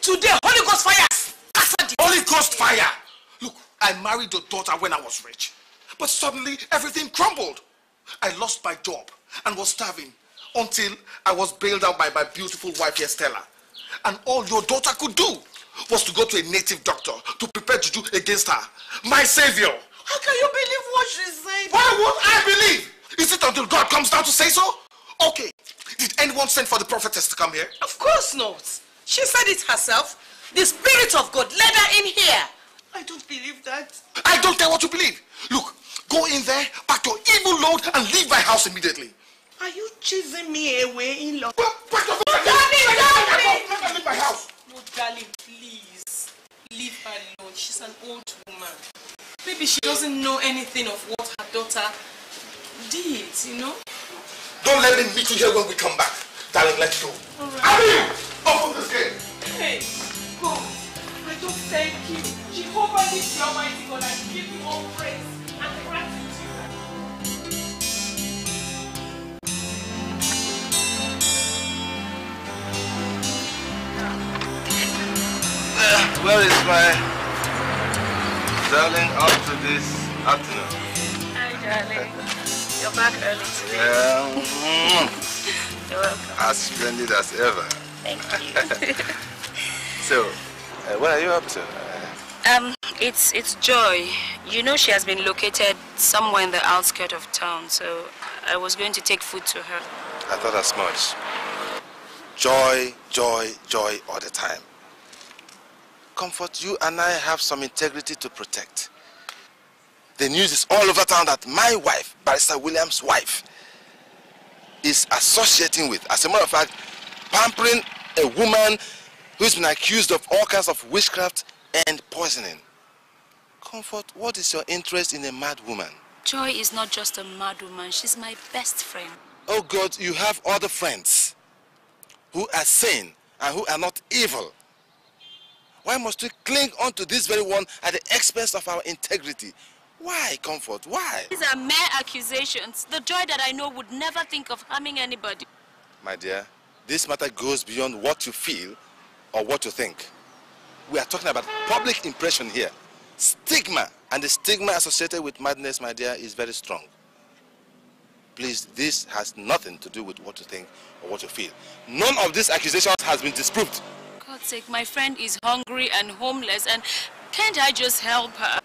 today, Holy Ghost fire scattered the Holy Ghost fire! Look, I married your daughter when I was rich. But suddenly, everything crumbled. I lost my job and was starving until I was bailed out by my beautiful wife here, Stella. And all your daughter could do was to go to a native doctor to prepare juju against her. My savior! How can you believe what she said? Why would I believe? Is it until God comes down to say so? Okay. Did anyone send for the prophetess to come here? Of course not. She said it herself. The Spirit of God led her in here. I don't believe that. I don't care what you believe. Look, go in there, pack your evil load, and leave my house immediately. Are you chasing me away in law? Pack your Oh, darling, darling! Leave my house. Oh, darling, please. Leave her alone. She's an old woman. Maybe she doesn't know anything of what her daughter did, you know? Don't let me meet you here when we come back. Darling, let's go. Alright. Abby! Open this gate. Hey, God, I don't thank you. Jehovah is the Almighty God. I give you all praise and gratitude. Uh, where is my darling up to this afternoon? Hi, darling. You're back early today. Yeah, mm, You're welcome. as splendid as ever. Thank you. So, uh, what are you up to? um, it's it's Joy. You know she has been located somewhere in the outskirts of town, so I was going to take food to her. I thought as much. Joy, joy, joy all the time. Comfort, you and I have some integrity to protect. The news is all over town that my wife, Barrister Williams' wife, is associating with, as a matter of fact, pampering a woman who's been accused of all kinds of witchcraft and poisoning. Comfort, what is your interest in a mad woman? Joy is not just a mad woman, she's my best friend. Oh God, you have other friends who are sane and who are not evil. Why must we cling on to this very one at the expense of our integrity? Why, Comfort? Why? These are mere accusations. The Joy that I know would never think of harming anybody. My dear, this matter goes beyond what you feel or what you think. We are talking about public impression here. Stigma, and the stigma associated with madness, my dear, is very strong. Please, this has nothing to do with what you think or what you feel. None of these accusations has been disproved. God's sake, my friend is hungry and homeless, and can't I just help her?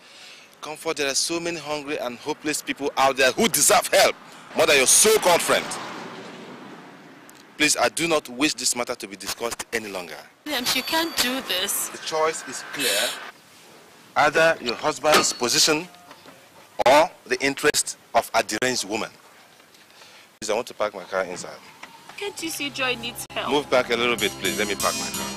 Comfort, there are so many hungry and hopeless people out there who deserve help more than your so-called friend. Please, I do not wish this matter to be discussed any longer. Williams, you can't do this. The choice is clear. Either your husband's position or the interest of a deranged woman. Please, I want to park my car inside. Can't you see Joy needs help? Move back a little bit, please. Let me park my car.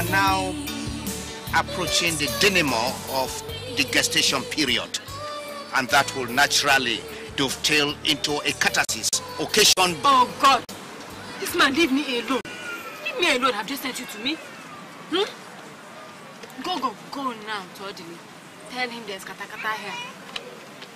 Are now approaching the denouement of the gestation period, and that will naturally dovetail into a catharsis occasioned Oh God! This man, leave me alone. Leave me alone. I've just sent you to me. Hmm? Go, go, go now to Odili. Tell him there's katakata here.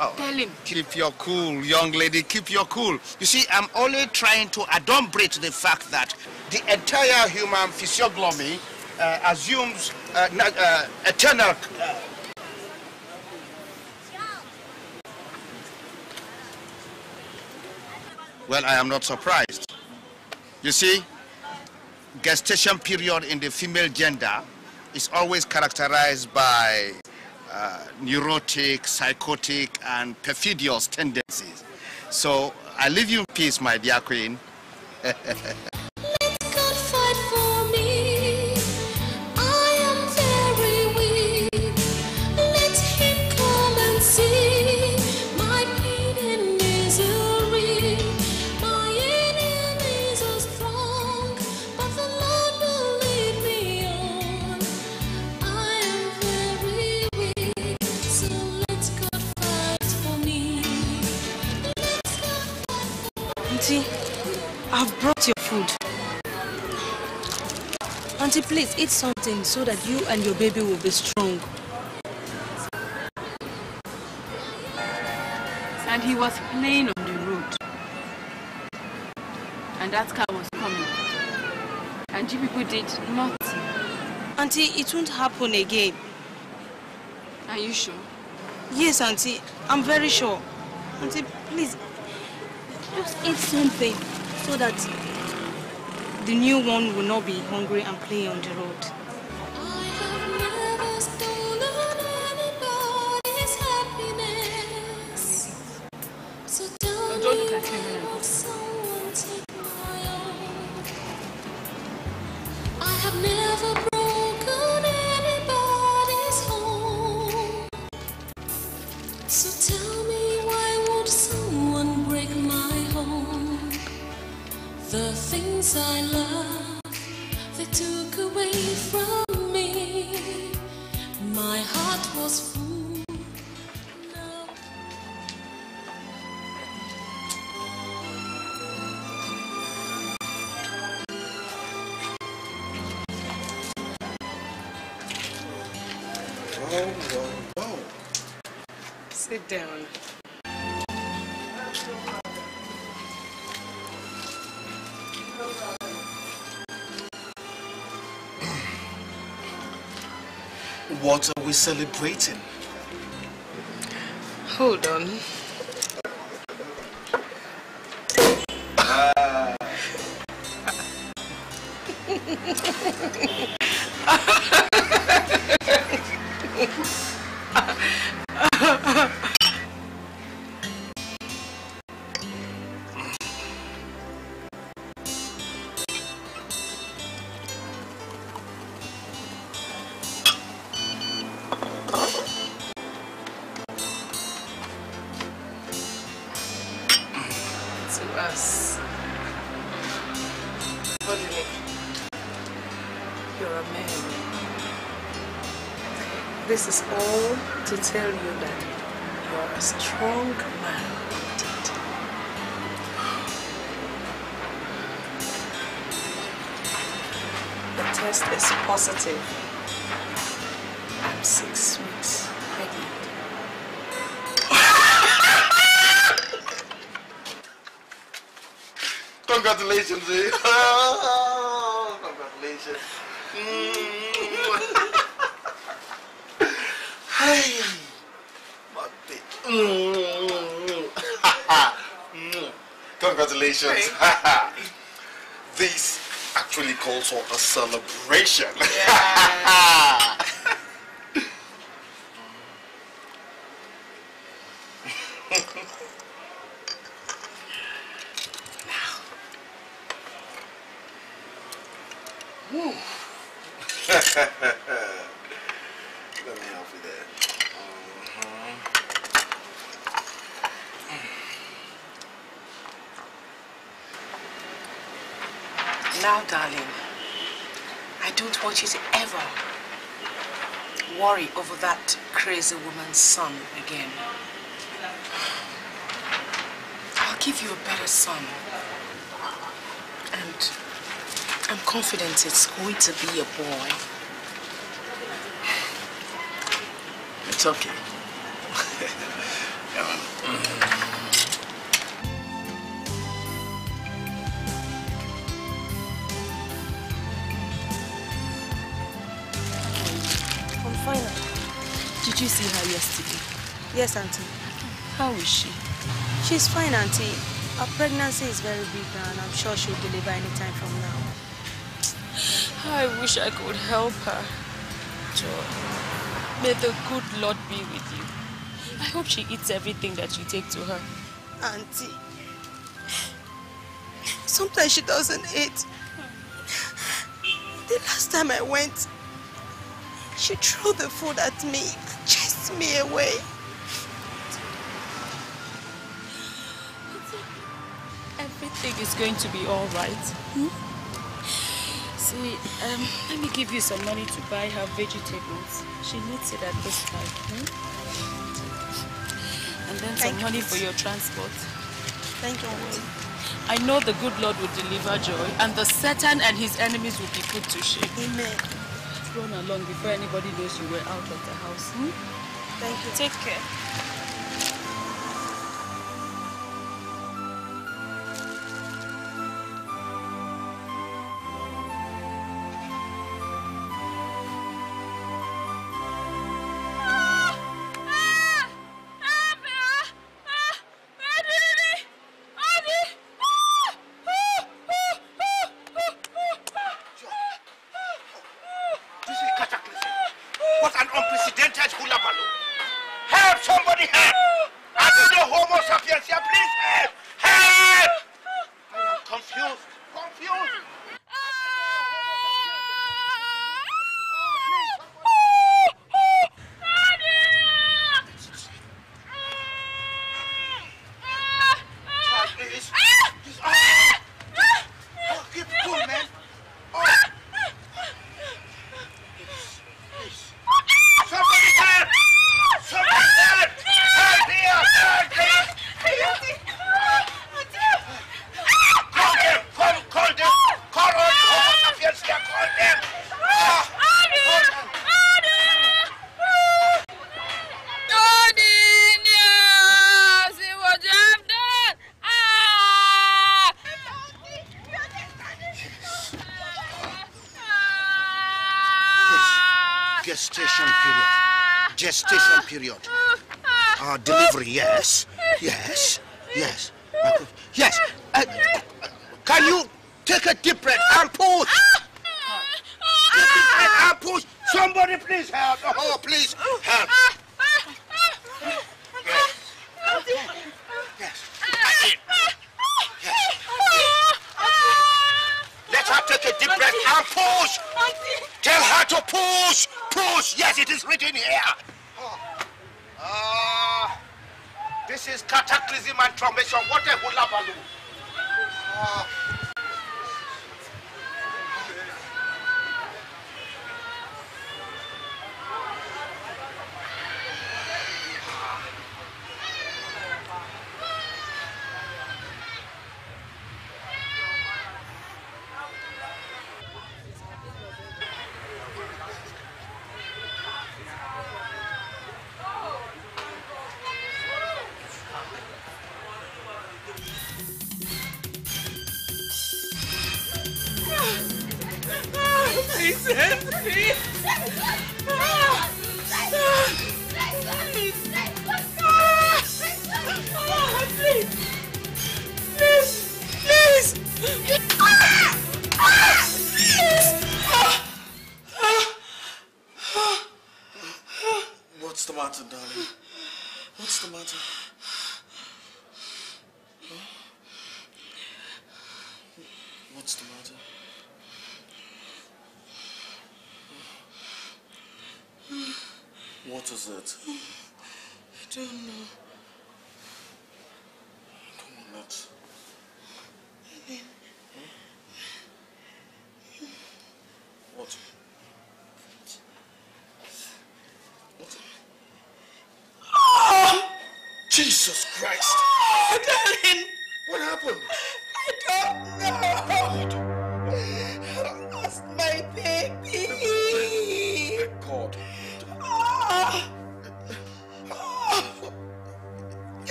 Oh, Tell him. Keep your cool, young lady, keep your cool. You see, I'm only trying to adumbrate the fact that the entire human physiognomy uh, assumes uh, uh, eternal. Well, I am not surprised. You see, gestation period in the female gender is always characterized by uh, neurotic, psychotic, and perfidious tendencies. So I leave you in peace, my dear queen. Auntie, I've brought your food. Auntie, please eat something so that you and your baby will be strong. And he was playing on the road. And that car was coming. And you people did nothing. Auntie, it won't happen again. Are you sure? Yes, Auntie. I'm very sure. Auntie, please, just eat something so that the new one will not be hungry and play on the road. Things I love, they took away from me. My heart was full. Whoa, whoa, whoa. Sit down. What are we celebrating? Hold on. Now, darling, I don't want you to ever worry over that crazy woman's son again. I'll give you a better son. And I'm confident it's going to be a boy. It's okay. Did you see her yesterday? Yes, Auntie. How is she? She's fine, Auntie. Her pregnancy is very big and I'm sure she'll deliver any time from now. I wish I could help her. Joy, may the good Lord be with you. I hope she eats everything that you take to her. Auntie, sometimes she doesn't eat. The last time I went, she threw the food at me and chased me away. Everything is going to be all right. Hmm? See, um, let me give you some money to buy her vegetables. She needs it at this time. Hmm? And then some Thank you, money for your transport. Thank you. I know the good Lord will deliver joy, and the Satan and his enemies will be put to shame. Amen. Run along before anybody knows you were out of the house. Hmm? Thank you. Take care. What is it? I don't know. Come on, let's. What? What? Ah! Jesus Christ!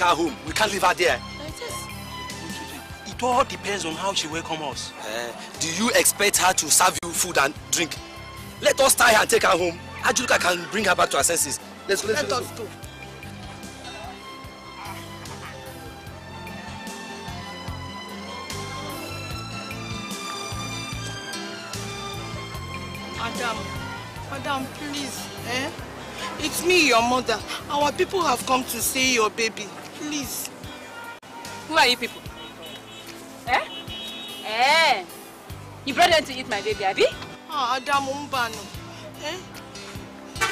Take her home. We can't leave her there. It all depends on how she welcome us. Eh, do you expect her to serve you food and drink? Let us tie her and take her home. Ajuluka can bring her back to her senses. Let's go. Let's Let go. us go. Madam, madam, please, eh? It's me, your mother. Our people have come to see your baby. Please. Who are you people? Eh? Eh? You brought them to eat my baby, Abby? Ah, Adam Umbano. Eh?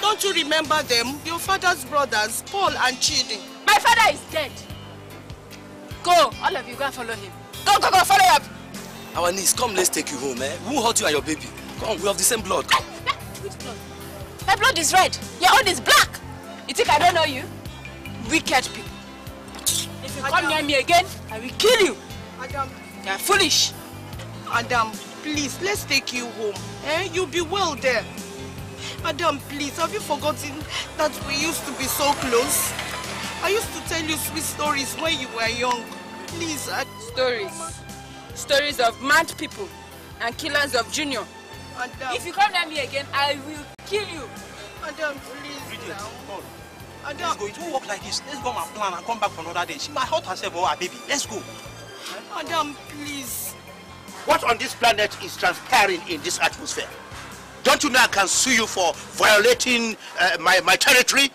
Don't you remember them? Your father's brothers, Paul and Chidi. My father is dead. Go. All of you go and follow him. Go, go, go. Follow up. Our niece, come, let's take you home, eh? Won't hurt you and your baby. Come, we have the same blood. Come. Which blood? My blood is red. Your own is black. You think I don't know you? Wicked come near me again, I will kill you. Adam. You are foolish. Adam, please, let's take you home. Eh? You'll be well there. Adam, please, have you forgotten that we used to be so close? I used to tell you sweet stories when you were young. Please, Ad Stories. Stories of mad people and killers of Junior. Adam. If you come near me again, I will kill you. Adam, please now. Let's go. It won't work like this. Let's go our plan and come back for another day. She might hurt herself or her baby. Let's go. Adam, please. What on this planet is transpiring in this atmosphere? Don't you know I can sue you for violating uh, my, my territory?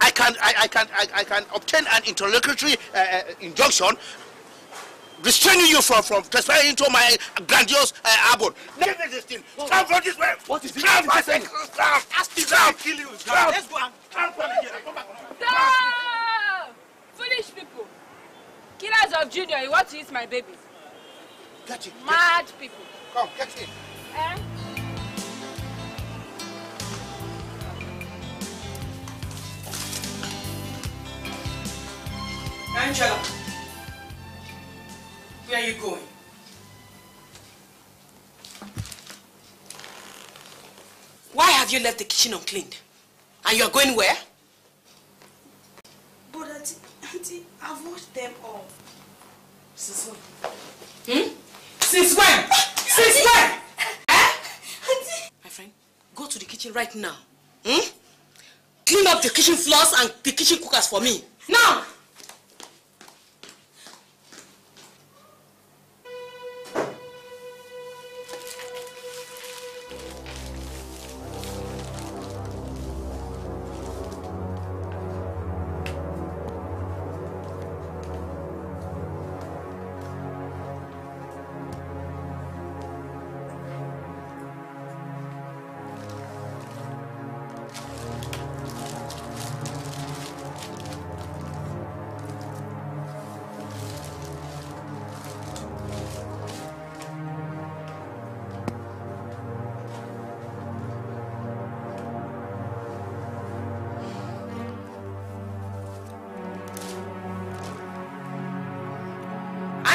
I can, I, I can, I, I can obtain an interlocutory uh, uh, injunction restraining you from, from transferring into my grandiose uh, abode. Leave this thing. Stand for this way. What is it? Stand, I said, stand. Stand. Kill you. Stand. Let's go and stand for me here. Come back. Stop! Foolish people. Killers of Junior, you want to eat my baby. Get it. Mad people. Come, get in. Eh? Angela, where are you going? Why have you left the kitchen uncleaned? And you're going where? But Auntie, Auntie, I've washed them all. Since when? Hmm? Since when? Since when? Eh? My friend, go to the kitchen right now. Hmm? Clean up the kitchen floors and the kitchen cookers for me. Now!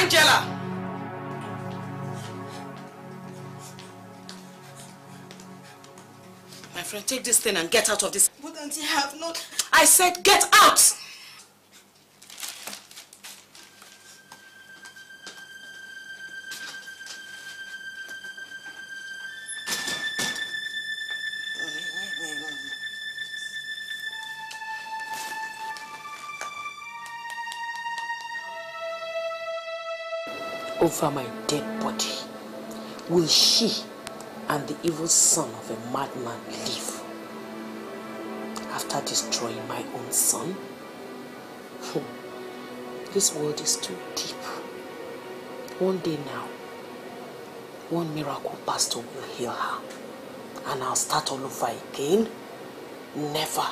Angela! My friend, take this thing and get out of this. But Auntie, I have not. I said get out! Over my dead body will she and the evil son of a madman live after destroying my own son? Hmm. This world is too deep. One day now, one miracle pastor will heal her and I'll start all over again. Never.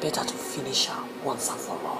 Better to finish her once and for all.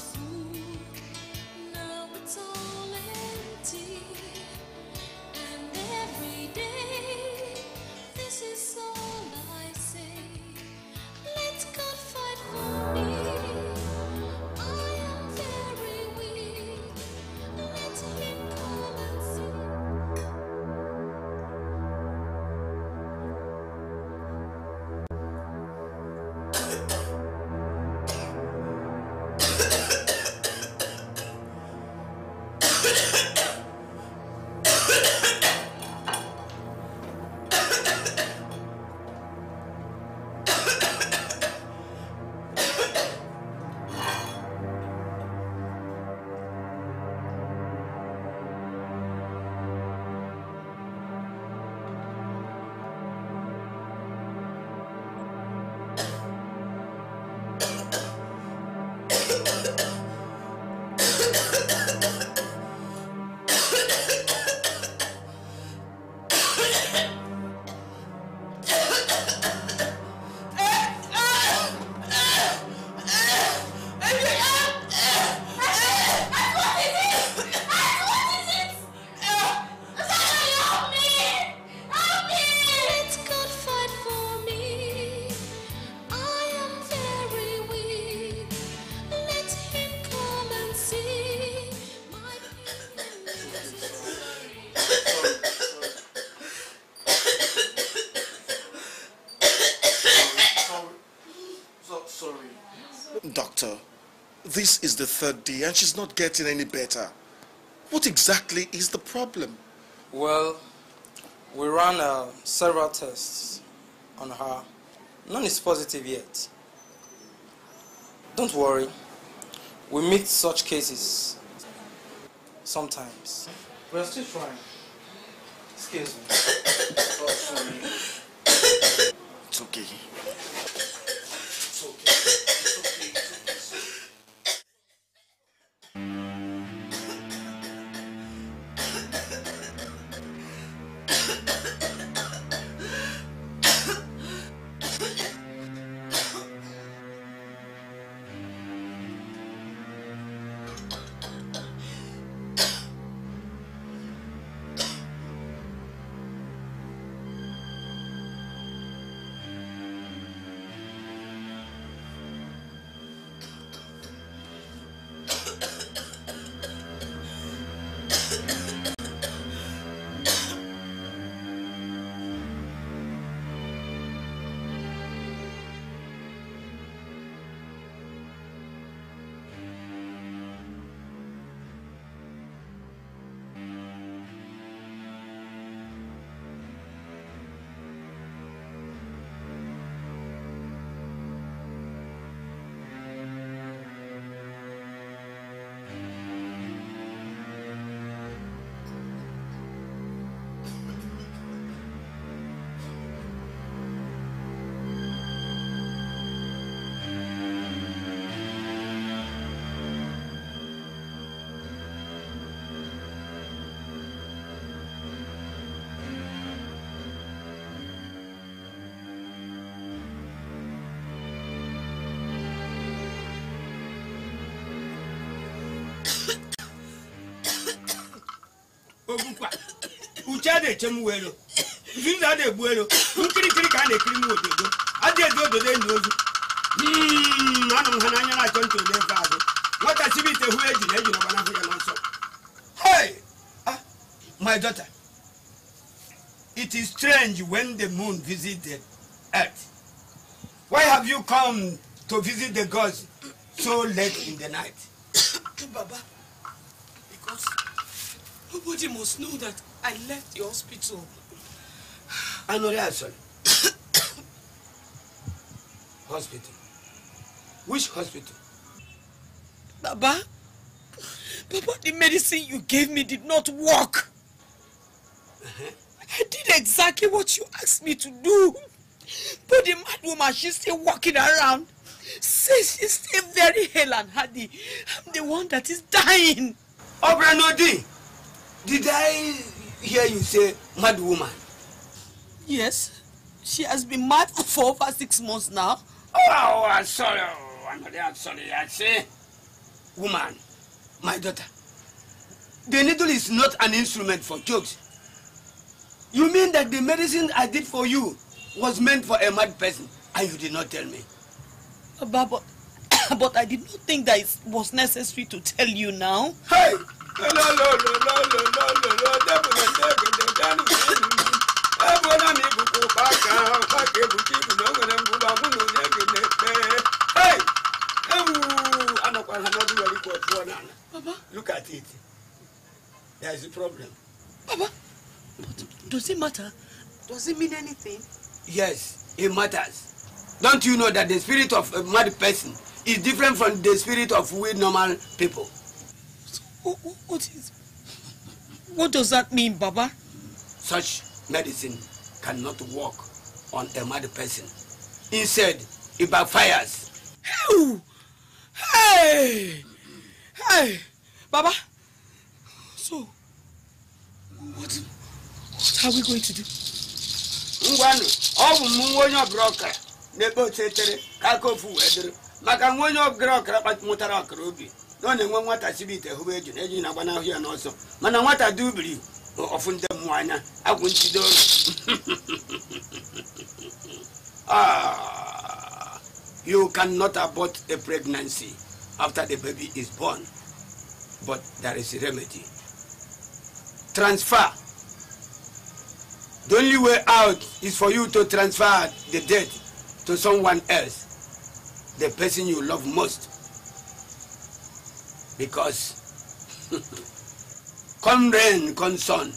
Heart this is the third day and she's not getting any better. What exactly is the problem? Well, we ran uh, several tests on her. None is positive yet. Don't worry. We meet such cases sometimes. We're still trying. Excuse me. Oh, sorry. It's okay. Na-eche m welo nzuzu a na-egbu elo nkirikiri ka a na-ekiri m ododo. Adị edo ododo enyi ozu. Mm, anụ m ha n'anya na-achọ ntị onye azụ. Nwata sibe hụ eji na eji na ọgbanahụ ya n'ọsọ my daughter. It is strange when the moon visit the earth. Why have you come to visit the gods so late in the night? Baba, because nobody must know that I left the hospital. Anori Asol. hospital. Which hospital? Baba, Baba, the medicine you gave me did not work. I did exactly what you asked me to do. But the mad woman, she's still walking around. Says she's still very hale and hardy. I'm the one that is dying. Obranodi, did I hear you say mad woman? Yes, She has been mad for over six months now. Oh, I'm sorry. Oh, I'm sorry. I say, woman, my daughter, the needle is not an instrument for jokes. You mean that the medicine I did for you was meant for a mad person, and you did not tell me? Baba, but, but I did not think that it was necessary to tell you now. Hey! hey look at it there is a problem. Baba but does it matter? Does it mean anything? Yes, it matters. Don't you know that the spirit of a mad person is different from the spirit of we normal people? What, is? What does that mean, Baba? Such medicine cannot work on a mad person. Instead, it backfires. Ew! Hey! Hey! Baba! So, what, what are we going to do? ngwanụ ọ bụ m nwa onye ọbụla ọkara na-ekpe otu etere ka aka ofu wee dịrị maka nwa onye ọbụla ọkara mụtara ọkara obi na ọ na-enwe nwata sibe ite hụba eju na eji na-agbanahụ ya n'ọsọ mana nwata dị ubiri ọfụ ndị mmụọ anya agwụ nchido Ah, you cannot abort a pregnancy after the baby is born. But there is a remedy. Transfer. The only way out is for you to transfer the debt to someone else, the person you love most. Because come rain, come sun,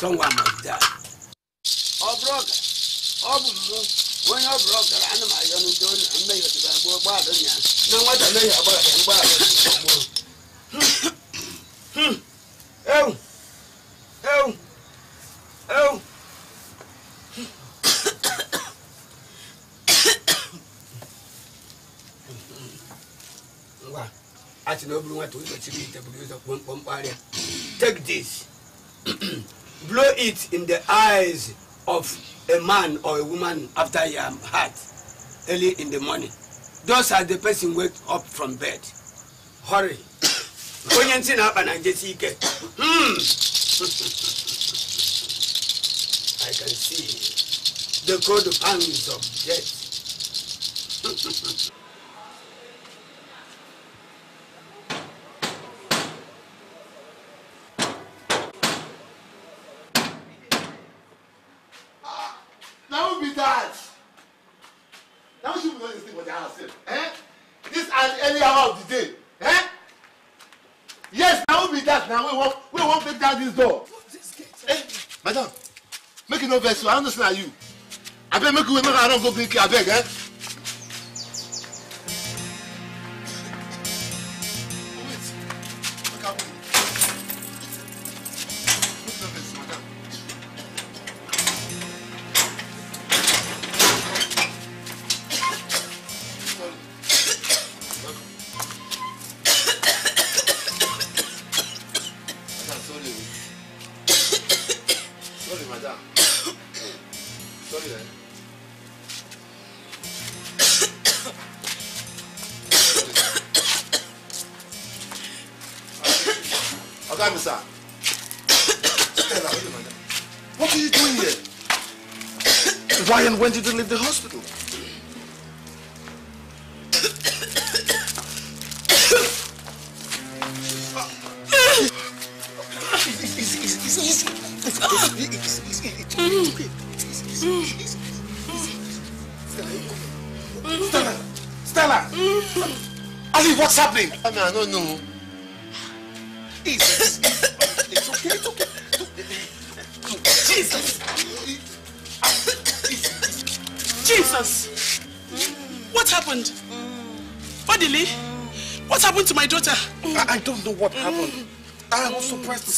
someone must die. Ọ bụrụ ọ bụ mụ, onye ọ bụrụ ọkara ana m ayọ n'udo na mmehie ọdịba gboo gbaadụ ya na nwata mmehie ọgbara mgbaadụ gboo. Ewu, ewu, ewu. ngwa ati na oburu nwata ụzọ chiri ite buru ụzọ kpọmkpọmkparịa take this. Blow it in the eyes of a man or a woman after your heart early in the morning. Just as the person wake up from bed. Hurry. Onye ntị na-akpa na njesi ike. Hmm. i can see the cold pangs of death Now who be that? Now she be know this thing for the house sef. Eh? This an early hour of the day. Eh? Yes, now who be that? Now we wan we wan break down this door. Eh, madam, make you no vex o, I understand you. Abeg make you wait make I run go bring key abeg eh?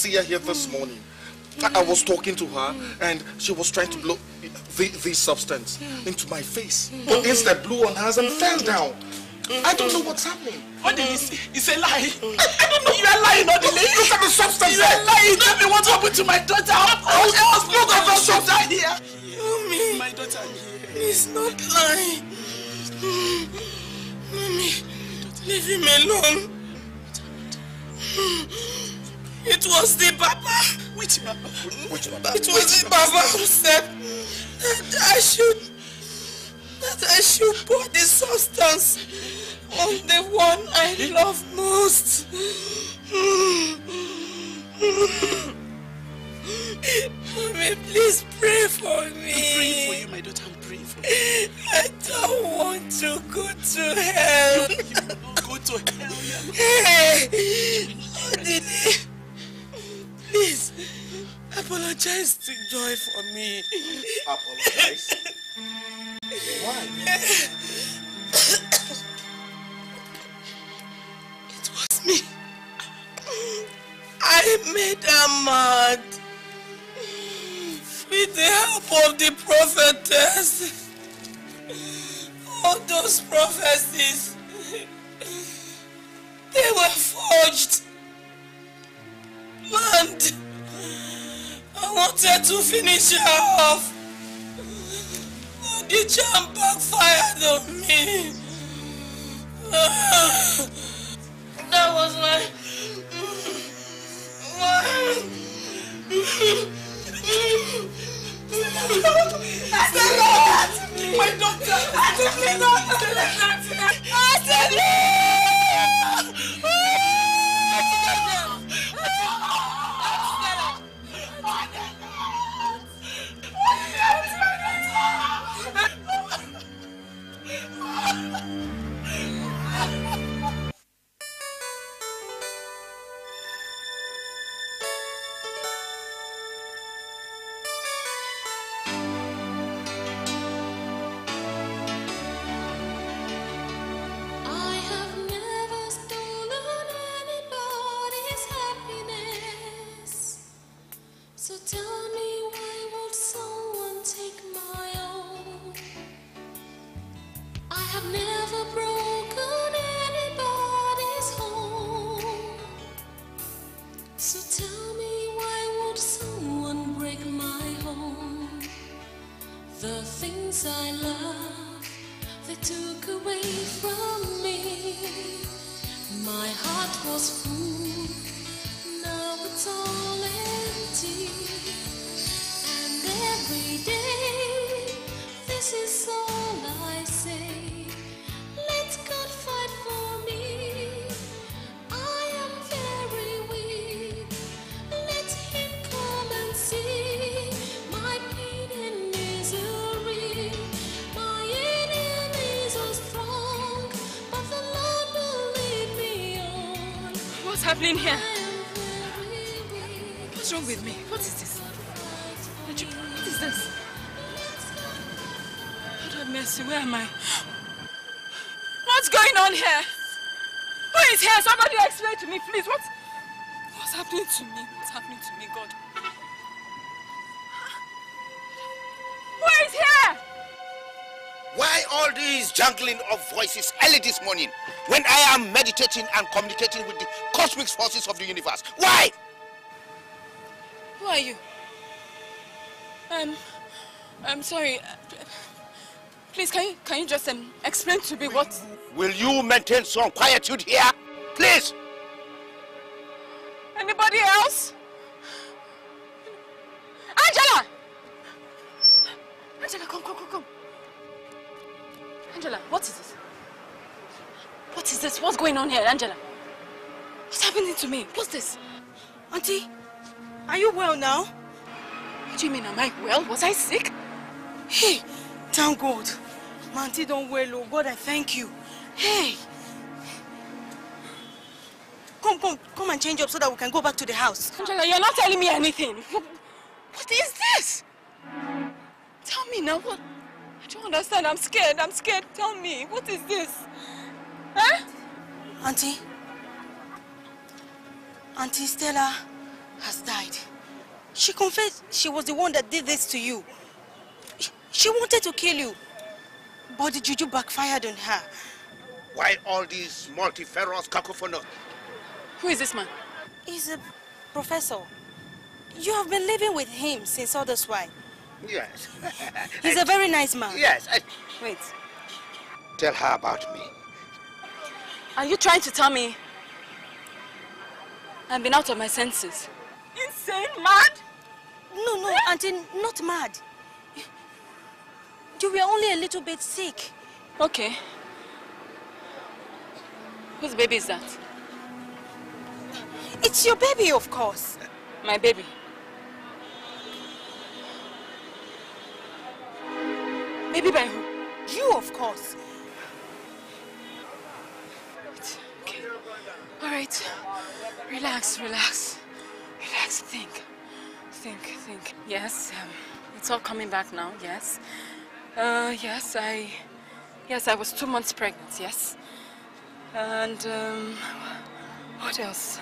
See her here this morning. I, I was talking to her and she was trying to blow the, this substance into my face. But instead blew on hers and fell down. I don't know what's happening. Odili, it's, it's a lie. I, I don't know. You are lying, Odili. Look at the substance You are lying. Tell me what happened to my daughter. How else look at the substance here? My daughter. He's not lying. Mommy, leave him alone. It was the Baba. Which Baba? Which Baba? It was the Baba who said that I should that I should pour the substance on the one I love most. Mommy, please pray for me. I'm praying for you, my daughter. I'm praying for you. I don't want to go to hell. You will not go to hell. Hey, Odili, please apologize to Joy for me. Apologize? Why? It was me. I made her mad. With the help of the prophetess. All those prophecies. They were forged. And I wanted to finish her off. But the charm backfired on me. That was my... my... My daughter! I 了。morning when I am meditating and communicating with the cosmic forces of the universe? Why? Who are you? Um, I'm sorry. Please, can you can you just um, explain to me what? Will you maintain some quietude here? Please. Anybody else? Angela! Angela, come, come, come, come. Angela, what is this? This? What's going on here, Angela? What's happening to me? What's this? Auntie, are you well now? What do you mean, am I well? Was I sick? Hey, thank God. My auntie don't well, oh God, I thank you. Hey. Come, come, come and change up so that we can go back to the house. Angela, you're not telling me anything. What, what is this? Tell me now, what? I don't understand. I'm scared. I'm scared. Tell me, what is this? Huh? Auntie, Auntie Stella has died. She confessed she was the one that did this to you. She- She wanted to kill you, but the juju backfired on her. Why all these multifarious cacophony? Who is this man? He's a professor. You have been living with him since all this while. Yes. He's a very nice man. Yes. I- Wait. Tell her about me. Are you trying to tell me I've been out of my senses? Insane? Mad? No, no, Auntie, not mad. You were only a little bit sick. Okay. Whose baby is that? It's your baby, of course. My baby. Baby by who? You, of course. Right. Relax, relax. Relax, think. Think, think. Yes, um, it's all coming back now, yes. Uh, yes, I... Yes, I was two months pregnant, yes. And, um, what else?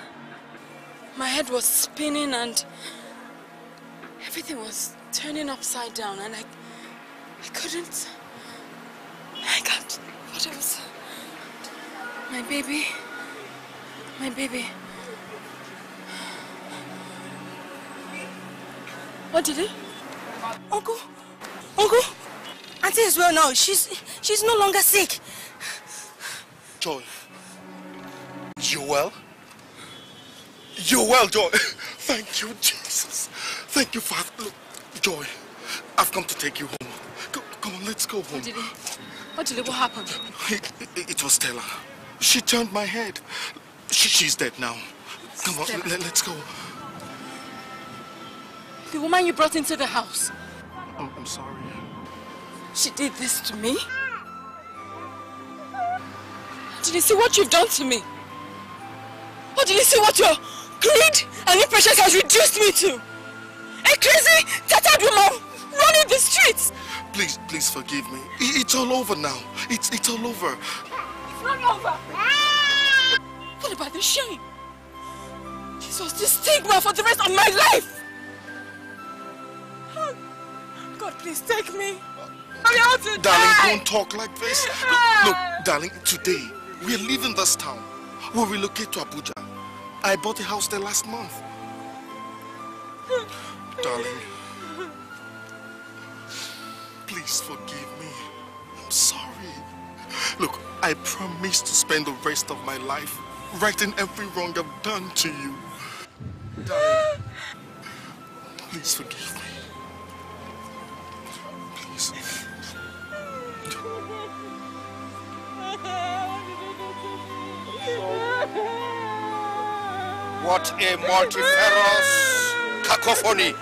My head was spinning and everything was turning upside down and I... I couldn't... I can't... What else? My baby... My baby. What did he? Uncle, Uncle, Auntie is well now. She's she's no longer sick. Joy. You well? You're well, Joy. Thank you, Jesus. Thank you, Father. Look, Joy, I've come to take you home. Go, come on, let's go home. What did he? What did he? What happened? It, it, it was Stella. She turned my head. She, she's dead now. Come on, let, let's go. The woman you brought into the house. I'm, I'm sorry. She did this to me? Did you see what you've done to me? Or did you see what your greed and impatience has reduced me to? A crazy, tattered woman running the streets! Please, please forgive me. It's all over now. It's, it's all over. It's not over! What about the shame? Jesus, the stigma for the rest of my life! God, please take me. I'm to Darling, die! don't talk like this. Look, look, ah. darling, today we're leaving this town. We'll relocate to Abuja. I bought a house there last month. Darling, please forgive me. I'm sorry. Look, I promise to spend the rest of my life righting every wrong I've done to you. Please forgive me. Please. What a multifarious cacophony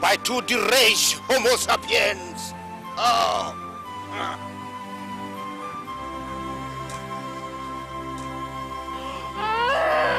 by two deranged Homo sapiens. Ah. Ah!